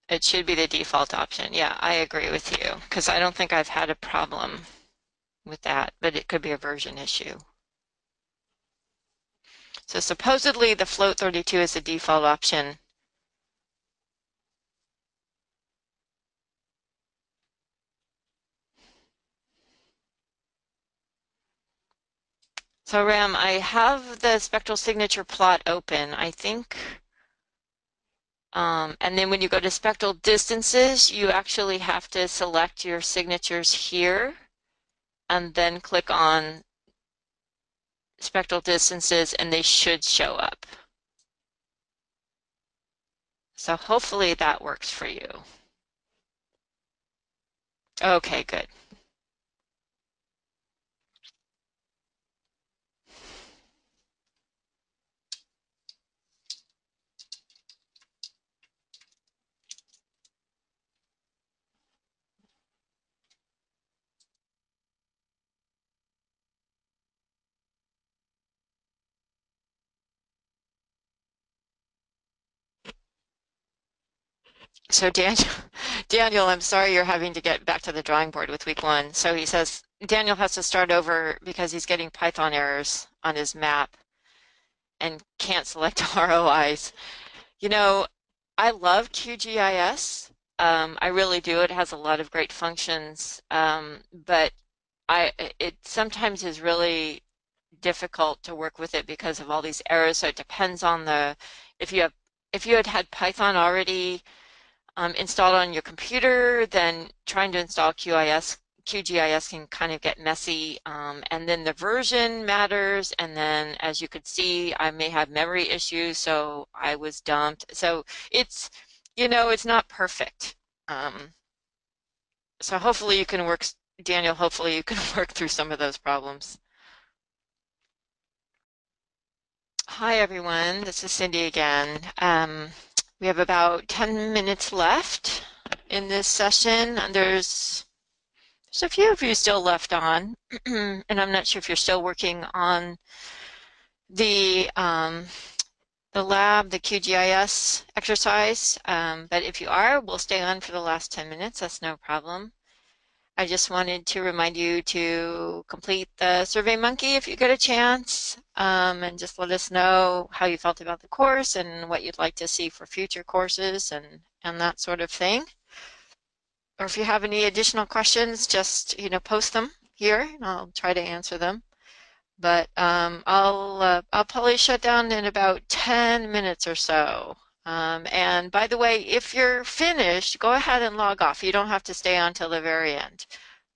Speaker 1: It should be the default option. Yeah, I agree with you because I don't think I've had a problem with that, but it could be a version issue. So supposedly the float 32 is the default option. So Ram, I have the spectral signature plot open. I think um, and then when you go to spectral distances, you actually have to select your signatures here and then click on spectral distances and they should show up. So hopefully that works for you. Okay, good. So Daniel, Daniel, I'm sorry you're having to get back to the drawing board with week one. So he says Daniel has to start over because he's getting Python errors on his map and can't select ROIs. You know, I love QGIS. Um, I really do. It has a lot of great functions, um, but I it sometimes is really difficult to work with it because of all these errors. So it depends on the if you have if you had had Python already um, installed on your computer, then trying to install QIS, QGIS can kind of get messy. Um, and then the version matters. And then as you could see, I may have memory issues, so I was dumped. So it's, you know, it's not perfect. Um, so hopefully you can work, Daniel, hopefully you can work through some of those problems. Hi, everyone. This is Cindy again. Um, we have about 10 minutes left in this session. There's there's a few of you still left on, and I'm not sure if you're still working on the um, the lab, the QGIS exercise, um, but if you are, we'll stay on for the last 10 minutes. That's no problem. I just wanted to remind you to complete the SurveyMonkey if you get a chance um, and just let us know how you felt about the course and what you'd like to see for future courses and, and that sort of thing. Or if you have any additional questions, just you know post them here and I'll try to answer them. But um, I'll, uh, I'll probably shut down in about 10 minutes or so. Um, and by the way, if you're finished, go ahead and log off. You don't have to stay on till the very end.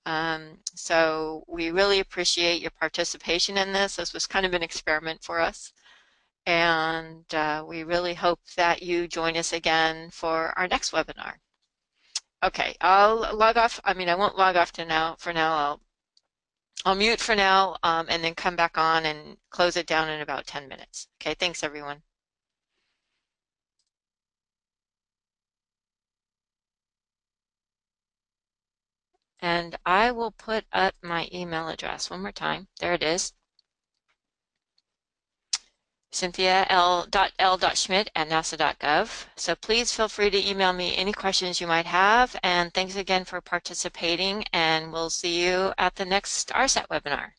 Speaker 1: Um, so we really appreciate your participation in this. This was kind of an experiment for us. And uh, we really hope that you join us again for our next webinar. Okay, I'll log off. I mean, I won't log off to now. For now, I'll I'll mute for now um, and then come back on and close it down in about 10 minutes. Okay, thanks everyone. And I will put up my email address one more time. There it is. Cynthia L. L. Schmidt at nasa.gov. So please feel free to email me any questions you might have. And thanks again for participating. And we'll see you at the next ARSET webinar.